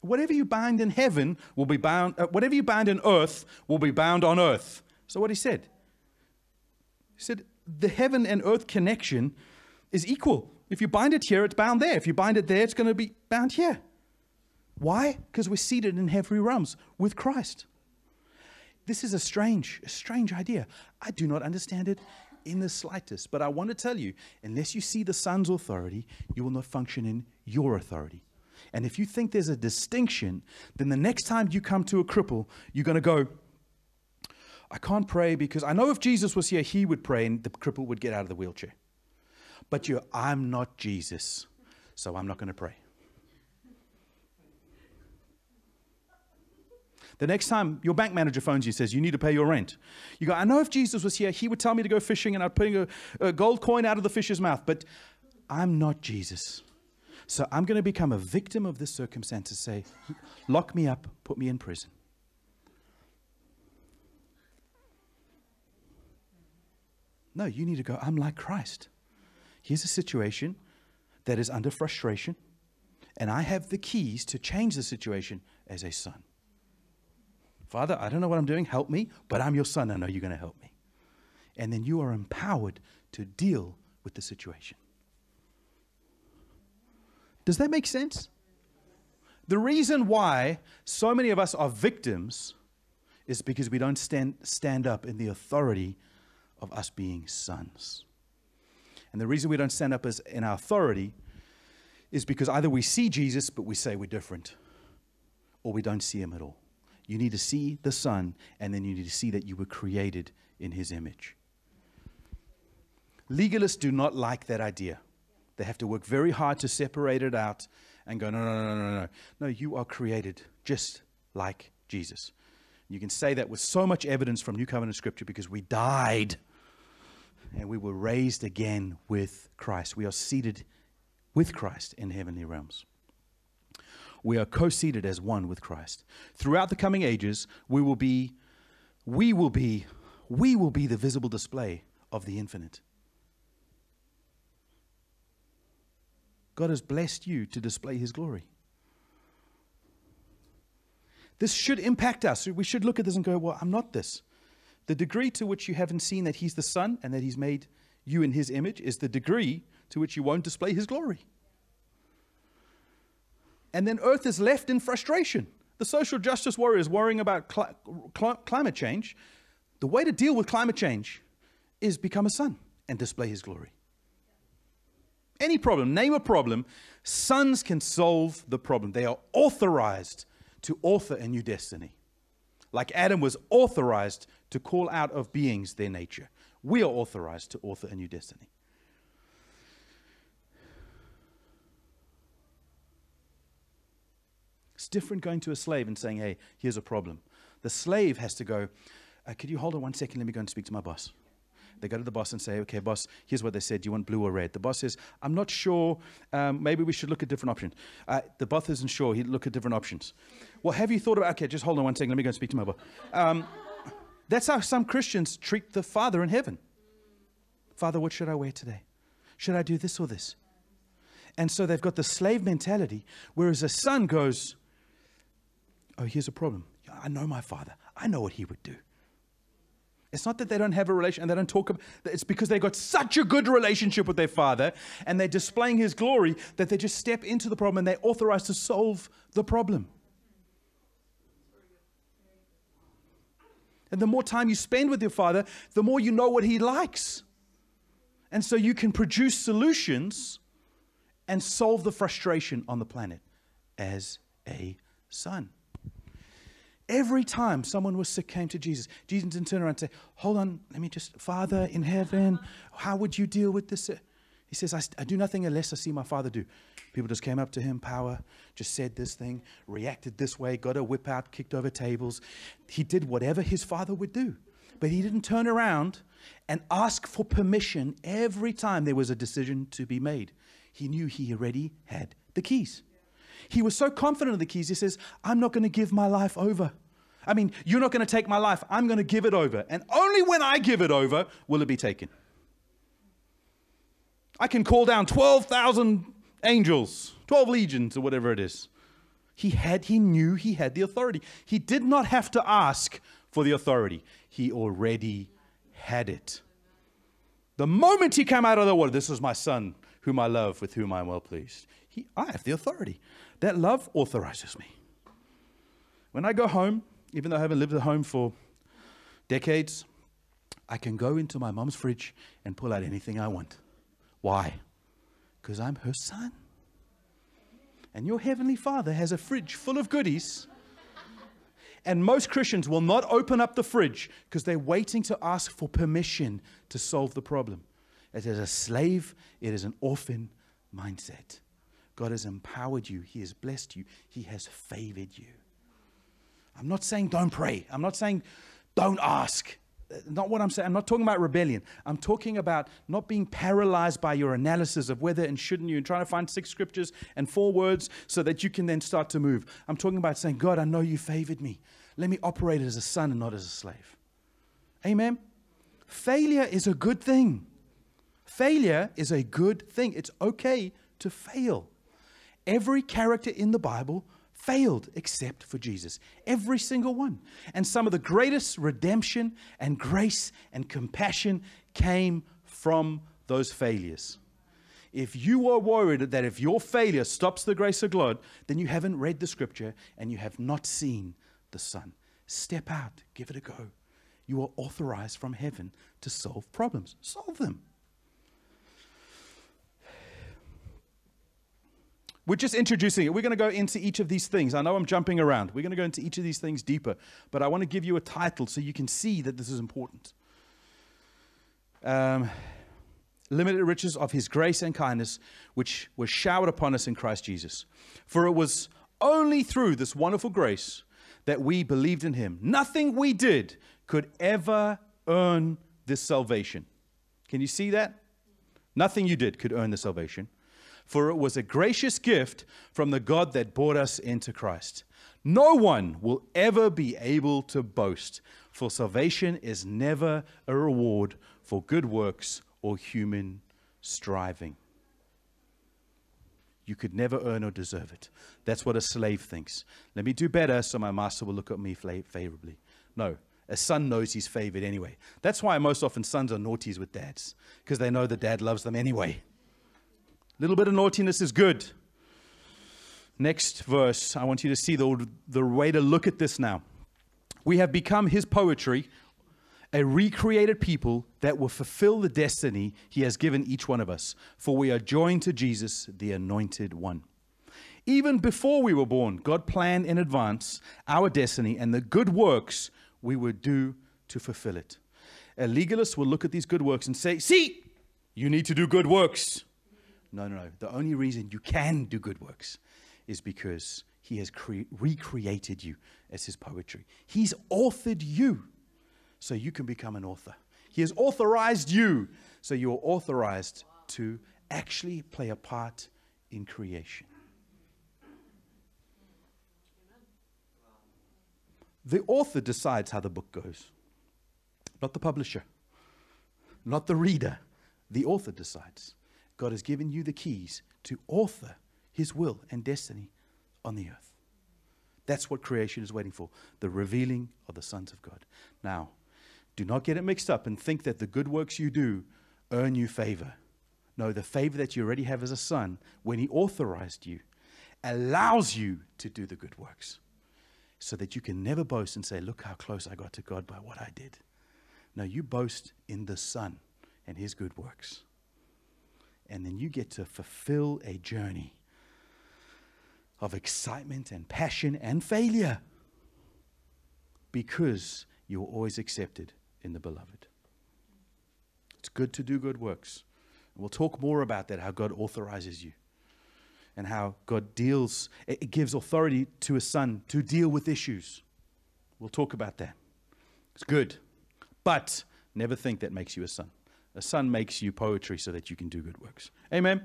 Whatever you bind in heaven will be bound, uh, whatever you bind in earth will be bound on earth. So, what he said? He said, the heaven and earth connection is equal. If you bind it here, it's bound there. If you bind it there, it's going to be bound here. Why? Because we're seated in heavenly realms with Christ. This is a strange, a strange idea. I do not understand it in the slightest. But I want to tell you, unless you see the Son's authority, you will not function in your authority. And if you think there's a distinction, then the next time you come to a cripple, you're going to go, I can't pray because I know if Jesus was here, he would pray and the cripple would get out of the wheelchair. But you, I'm not Jesus, so I'm not going to pray. The next time your bank manager phones you and says you need to pay your rent, you go, I know if Jesus was here, he would tell me to go fishing and I'd put a, a gold coin out of the fish's mouth, but I'm not Jesus. So I'm going to become a victim of this circumstance and say, lock me up, put me in prison. No, you need to go, I'm like Christ. Here's a situation that is under frustration, and I have the keys to change the situation as a son. Father, I don't know what I'm doing, help me, but I'm your son. I know you're going to help me. And then you are empowered to deal with the situation. Does that make sense? The reason why so many of us are victims is because we don't stand, stand up in the authority of us being sons. And the reason we don't stand up as in our authority is because either we see Jesus, but we say we're different, or we don't see him at all. You need to see the Son, and then you need to see that you were created in his image. Legalists do not like that idea. They have to work very hard to separate it out and go, no, no, no, no, no. No, you are created just like Jesus. You can say that with so much evidence from New Covenant Scripture because we died and we were raised again with Christ. We are seated with Christ in heavenly realms. We are co-seated as one with Christ. Throughout the coming ages, we will be we will be we will be the visible display of the infinite. God has blessed you to display his glory. This should impact us. We should look at this and go, well, I'm not this. The degree to which you haven't seen that He's the Son and that He's made you in His image is the degree to which you won't display His glory. And then earth is left in frustration. The social justice warriors worrying about cl- cl- climate change. The way to deal with climate change is become a son and display His glory. Any problem, name a problem, sons can solve the problem. They are authorized to author a new destiny. Like Adam was authorized to call out of beings their nature. We are authorized to author a new destiny. It's different going to a slave and saying, hey, here's a problem. The slave has to go, uh, could you hold on one second? Let me go and speak to my boss. They go to the boss and say, okay, boss, here's what they said. Do you want blue or red? The boss says, I'm not sure. Um, maybe we should look at different options. Uh, the boss isn't sure. He'd look at different options. Well, have you thought about, okay, just hold on one second. Let me go and speak to my boss. Um, that's how some Christians treat the Father in heaven. Father, what should I wear today? Should I do this or this? And so they've got the slave mentality, whereas a son goes, Oh, here's a problem. I know my father. I know what he would do. It's not that they don't have a relation and they don't talk about it's because they've got such a good relationship with their father and they're displaying his glory that they just step into the problem and they're authorized to solve the problem. And the more time you spend with your father, the more you know what he likes. And so you can produce solutions and solve the frustration on the planet as a son. Every time someone was sick came to Jesus, Jesus didn't turn around and say, Hold on, let me just, Father in heaven, how would you deal with this? He says, I, I do nothing unless I see my Father do. People just came up to him, power, just said this thing, reacted this way, got a whip out, kicked over tables. He did whatever his Father would do. But he didn't turn around and ask for permission every time there was a decision to be made. He knew he already had the keys. He was so confident of the keys, he says, I'm not going to give my life over. I mean, you're not going to take my life. I'm going to give it over. And only when I give it over will it be taken. I can call down 12,000 angels, 12 legions, or whatever it is. He had, he knew he had the authority. He did not have to ask for the authority. He already had it. The moment he came out of the water, this is my son, whom I love, with whom I am well pleased. He, I have the authority. That love authorizes me. When I go home, even though I haven't lived at home for decades, I can go into my mom's fridge and pull out anything I want. Why? Because I'm her son. And your heavenly father has a fridge full of goodies. And most Christians will not open up the fridge because they're waiting to ask for permission to solve the problem. It is a slave, it is an orphan mindset. God has empowered you, He has blessed you, He has favored you. I'm not saying don't pray. I'm not saying don't ask. Not what I'm saying. I'm not talking about rebellion. I'm talking about not being paralyzed by your analysis of whether and shouldn't you and trying to find six scriptures and four words so that you can then start to move. I'm talking about saying, God, I know you favored me. Let me operate as a son and not as a slave. Amen. Failure is a good thing. Failure is a good thing. It's okay to fail. Every character in the Bible failed except for Jesus. Every single one. And some of the greatest redemption and grace and compassion came from those failures. If you are worried that if your failure stops the grace of God, then you haven't read the scripture and you have not seen the Son. Step out, give it a go. You are authorized from heaven to solve problems. Solve them. We're just introducing it. We're going to go into each of these things. I know I'm jumping around. We're going to go into each of these things deeper, but I want to give you a title so you can see that this is important. Um, limited riches of his grace and kindness, which was showered upon us in Christ Jesus. For it was only through this wonderful grace that we believed in him. Nothing we did could ever earn this salvation. Can you see that? Nothing you did could earn the salvation for it was a gracious gift from the God that brought us into Christ. No one will ever be able to boast, for salvation is never a reward for good works or human striving. You could never earn or deserve it. That's what a slave thinks. Let me do better so my master will look at me favorably. No, a son knows he's favored anyway. That's why most often sons are naughties with dads, because they know the dad loves them anyway. Little bit of naughtiness is good. Next verse, I want you to see the, the way to look at this now. We have become his poetry, a recreated people that will fulfill the destiny he has given each one of us, for we are joined to Jesus, the anointed one. Even before we were born, God planned in advance our destiny and the good works we would do to fulfill it. A legalist will look at these good works and say, See, you need to do good works. No, no, no. The only reason you can do good works is because He has cre- recreated you as His poetry. He's authored you so you can become an author. He has authorized you so you are authorized to actually play a part in creation. The author decides how the book goes, not the publisher, not the reader. The author decides. God has given you the keys to author his will and destiny on the earth. That's what creation is waiting for the revealing of the sons of God. Now, do not get it mixed up and think that the good works you do earn you favor. No, the favor that you already have as a son, when he authorized you, allows you to do the good works so that you can never boast and say, Look how close I got to God by what I did. No, you boast in the Son and his good works and then you get to fulfill a journey of excitement and passion and failure because you are always accepted in the beloved. It's good to do good works. And we'll talk more about that, how God authorizes you and how God deals, it gives authority to a son to deal with issues. We'll talk about that. It's good. But never think that makes you a son. A son makes you poetry so that you can do good works. Amen.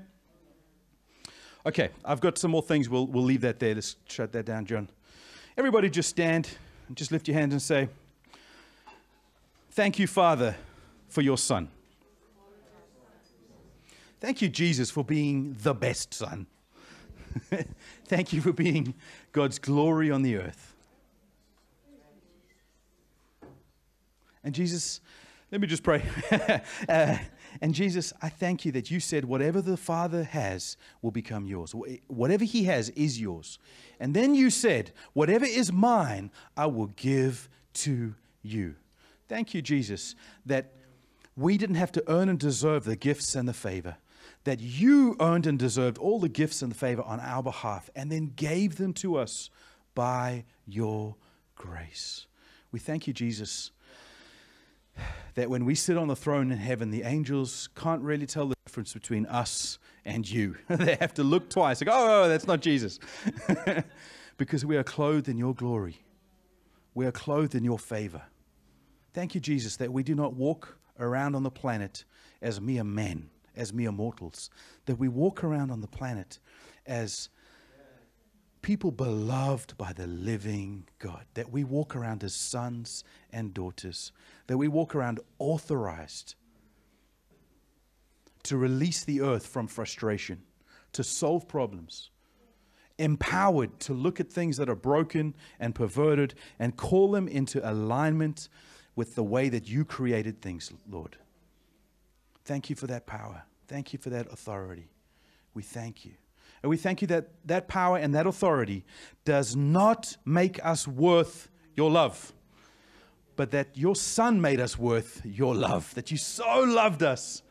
Okay, I've got some more things. We'll, we'll leave that there. Let's shut that down, John. Everybody just stand and just lift your hands and say, Thank you, Father, for your son. Thank you, Jesus, for being the best son. Thank you for being God's glory on the earth. And Jesus, let me just pray. uh, and Jesus, I thank you that you said whatever the Father has will become yours. Whatever He has is yours. And then you said, whatever is mine, I will give to you. Thank you, Jesus, that we didn't have to earn and deserve the gifts and the favor, that you earned and deserved all the gifts and the favor on our behalf, and then gave them to us by your grace. We thank you, Jesus, that when we sit on the throne in heaven, the angels can't really tell the difference between us and you. they have to look twice, like, oh, oh, that's not Jesus. because we are clothed in your glory, we are clothed in your favor. Thank you, Jesus, that we do not walk around on the planet as mere men, as mere mortals, that we walk around on the planet as people beloved by the living God, that we walk around as sons and daughters, that we walk around authorized to release the earth from frustration, to solve problems, empowered to look at things that are broken and perverted and call them into alignment with the way that you created things, Lord. Thank you for that power. Thank you for that authority. We thank you. And we thank you that that power and that authority does not make us worth your love, but that your Son made us worth your love, that you so loved us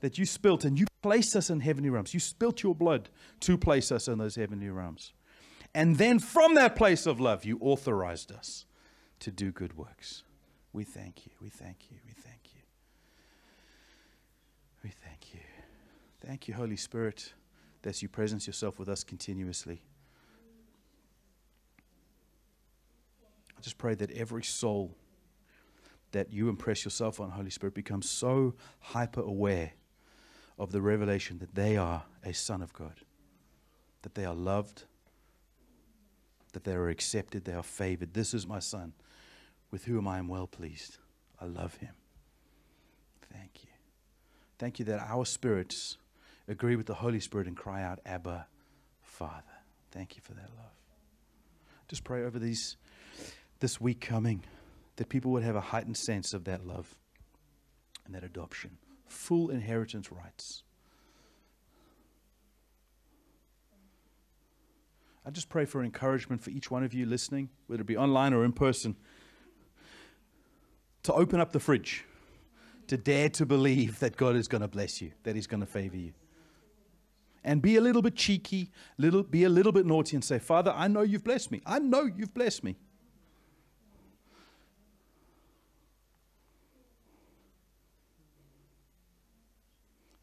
that you spilt and you placed us in heavenly realms. You spilt your blood to place us in those heavenly realms. And then from that place of love, you authorized us to do good works. We thank you. We thank you. We thank you. We thank you. Thank you, Holy Spirit that you presence yourself with us continuously. I just pray that every soul that you impress yourself on, Holy Spirit, becomes so hyper aware of the revelation that they are a son of God, that they are loved, that they are accepted, they are favored. This is my son with whom I am well pleased. I love him. Thank you. Thank you that our spirits agree with the Holy Spirit and cry out, Abba, Father. Thank you for that love. Just pray over these this week coming that people would have a heightened sense of that love and that adoption, full inheritance rights. I just pray for encouragement for each one of you listening, whether it be online or in person, to open up the fridge, to dare to believe that God is going to bless you, that He's going to favor you and be a little bit cheeky, little, be a little bit naughty and say, Father, I know you've blessed me. I know you've blessed me.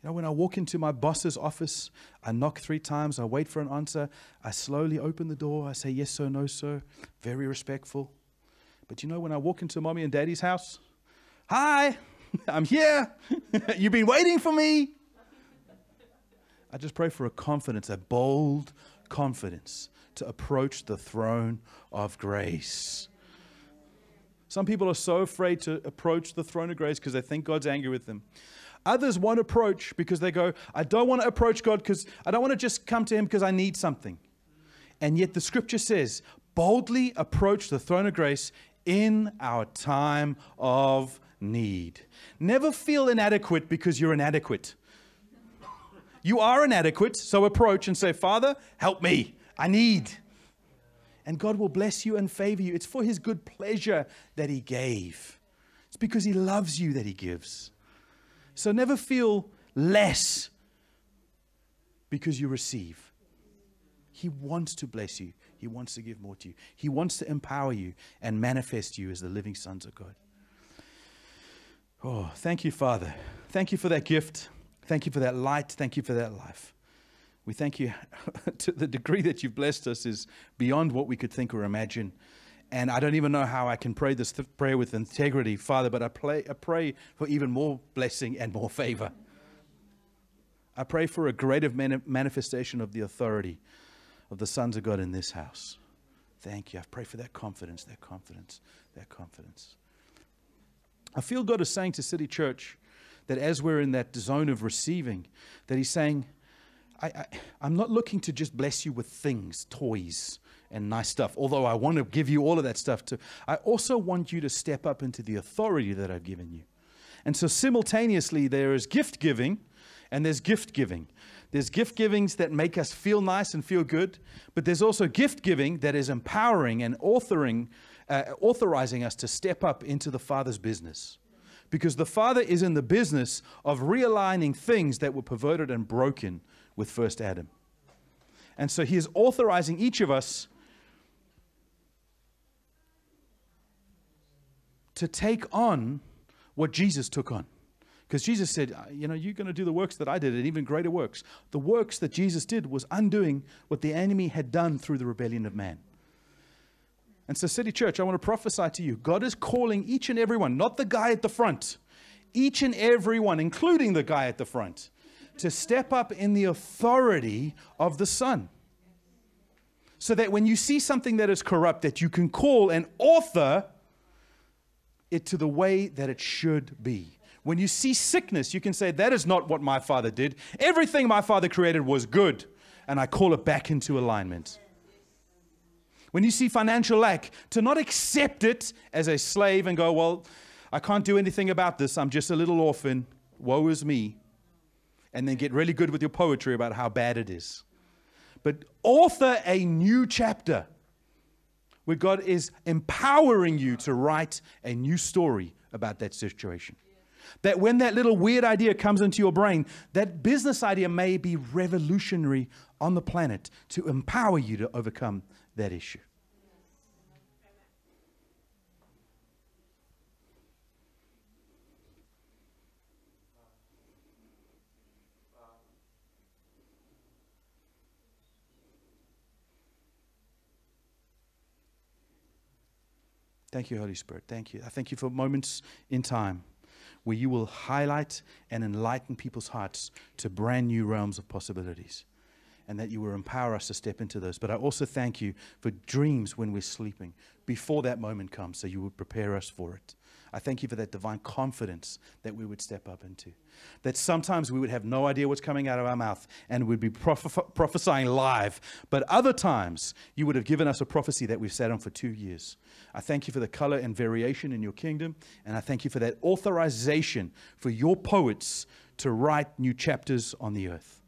Know, when I walk into my boss's office, I knock three times, I wait for an answer, I slowly open the door, I say yes sir, no sir, very respectful. But you know, when I walk into mommy and daddy's house, hi, I'm here. You've been waiting for me. I just pray for a confidence, a bold confidence to approach the throne of grace. Some people are so afraid to approach the throne of grace because they think God's angry with them. Others won't approach because they go, I don't want to approach God because I don't want to just come to Him because I need something. And yet the scripture says, boldly approach the throne of grace in our time of need. Never feel inadequate because you're inadequate. You are inadequate, so approach and say, Father, help me. I need. And God will bless you and favor you. It's for His good pleasure that He gave, it's because He loves you that He gives. So never feel less because you receive. He wants to bless you. He wants to give more to you. He wants to empower you and manifest you as the living sons of God. Oh, thank you, Father. Thank you for that gift. Thank you for that light. Thank you for that life. We thank you to the degree that you've blessed us is beyond what we could think or imagine. And I don't even know how I can pray this th- prayer with integrity, Father, but I, pray, I pray for even more blessing and more favor. I pray for a greater man- manifestation of the authority of the sons of God in this house. Thank you. I pray for that confidence, that confidence, that confidence. I feel God is saying to City Church, that as we're in that zone of receiving, that He's saying, I, I, I'm not looking to just bless you with things, toys, and nice stuff. Although I want to give you all of that stuff too, I also want you to step up into the authority that I've given you. And so simultaneously, there is gift giving and there's gift giving. There's gift givings that make us feel nice and feel good, but there's also gift giving that is empowering and authoring, uh, authorizing us to step up into the Father's business. Because the Father is in the business of realigning things that were perverted and broken with first Adam. And so He is authorizing each of us to take on what Jesus took on. Because Jesus said, uh, You know, you're going to do the works that I did and even greater works. The works that Jesus did was undoing what the enemy had done through the rebellion of man. And so, City Church, I want to prophesy to you God is calling each and every one, not the guy at the front, each and every one, including the guy at the front, to step up in the authority of the Son. So that when you see something that is corrupt, that you can call an author it to the way that it should be. When you see sickness, you can say, That is not what my father did. Everything my father created was good, and I call it back into alignment. When you see financial lack, to not accept it as a slave and go, Well, I can't do anything about this. I'm just a little orphan. Woe is me. And then get really good with your poetry about how bad it is. But author a new chapter where God is empowering you to write a new story about that situation. That when that little weird idea comes into your brain, that business idea may be revolutionary on the planet to empower you to overcome that issue. Thank you, Holy Spirit. Thank you. I thank you for moments in time where you will highlight and enlighten people's hearts to brand new realms of possibilities and that you will empower us to step into those. But I also thank you for dreams when we're sleeping before that moment comes, so you would prepare us for it. I thank you for that divine confidence that we would step up into. That sometimes we would have no idea what's coming out of our mouth and we'd be proph- prophesying live. But other times, you would have given us a prophecy that we've sat on for two years. I thank you for the color and variation in your kingdom. And I thank you for that authorization for your poets to write new chapters on the earth.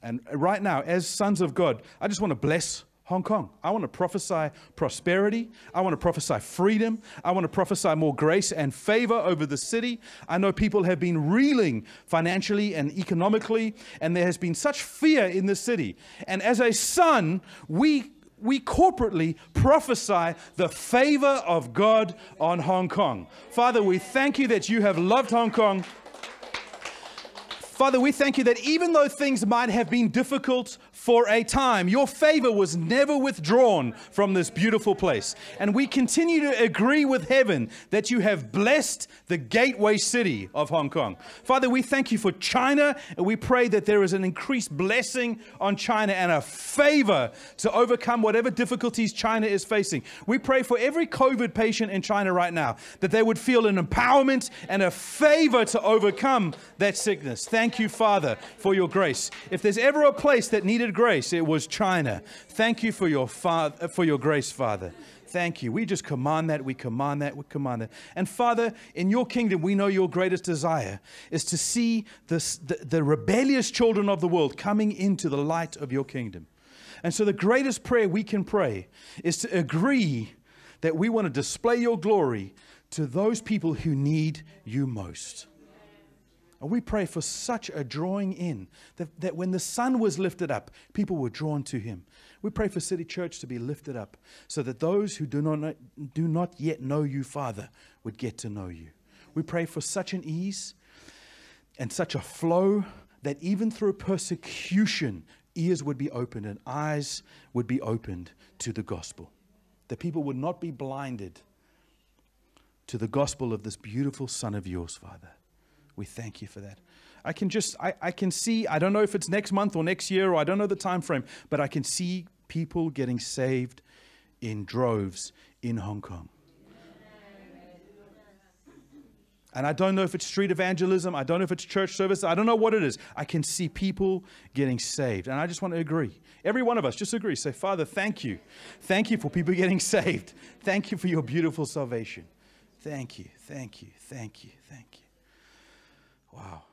And right now, as sons of God, I just want to bless Hong Kong. I want to prophesy prosperity. I want to prophesy freedom. I want to prophesy more grace and favor over the city. I know people have been reeling financially and economically, and there has been such fear in the city. And as a son, we we corporately prophesy the favor of God on Hong Kong. Father, we thank you that you have loved Hong Kong. Father, we thank you that even though things might have been difficult for a time. Your favor was never withdrawn from this beautiful place. And we continue to agree with heaven that you have blessed the gateway city of Hong Kong. Father, we thank you for China, and we pray that there is an increased blessing on China and a favor to overcome whatever difficulties China is facing. We pray for every COVID patient in China right now that they would feel an empowerment and a favor to overcome that sickness. Thank you, Father, for your grace. If there's ever a place that needed grace, it was China. Thank you for your, father, for your grace, Father. Thank you. We just command that, we command that, we command that. And Father, in your kingdom, we know your greatest desire is to see this, the, the rebellious children of the world coming into the light of your kingdom. And so the greatest prayer we can pray is to agree that we want to display your glory to those people who need you most. And we pray for such a drawing in that, that when the Son was lifted up, people were drawn to him. We pray for City Church to be lifted up so that those who do not, do not yet know you, Father, would get to know you. We pray for such an ease and such a flow that even through persecution, ears would be opened and eyes would be opened to the gospel. That people would not be blinded to the gospel of this beautiful Son of yours, Father. We thank you for that. I can just, I, I can see, I don't know if it's next month or next year, or I don't know the time frame, but I can see people getting saved in droves in Hong Kong. And I don't know if it's street evangelism. I don't know if it's church service. I don't know what it is. I can see people getting saved. And I just want to agree. Every one of us just agree. Say, Father, thank you. Thank you for people getting saved. Thank you for your beautiful salvation. Thank you. Thank you. Thank you. Thank you. Wow.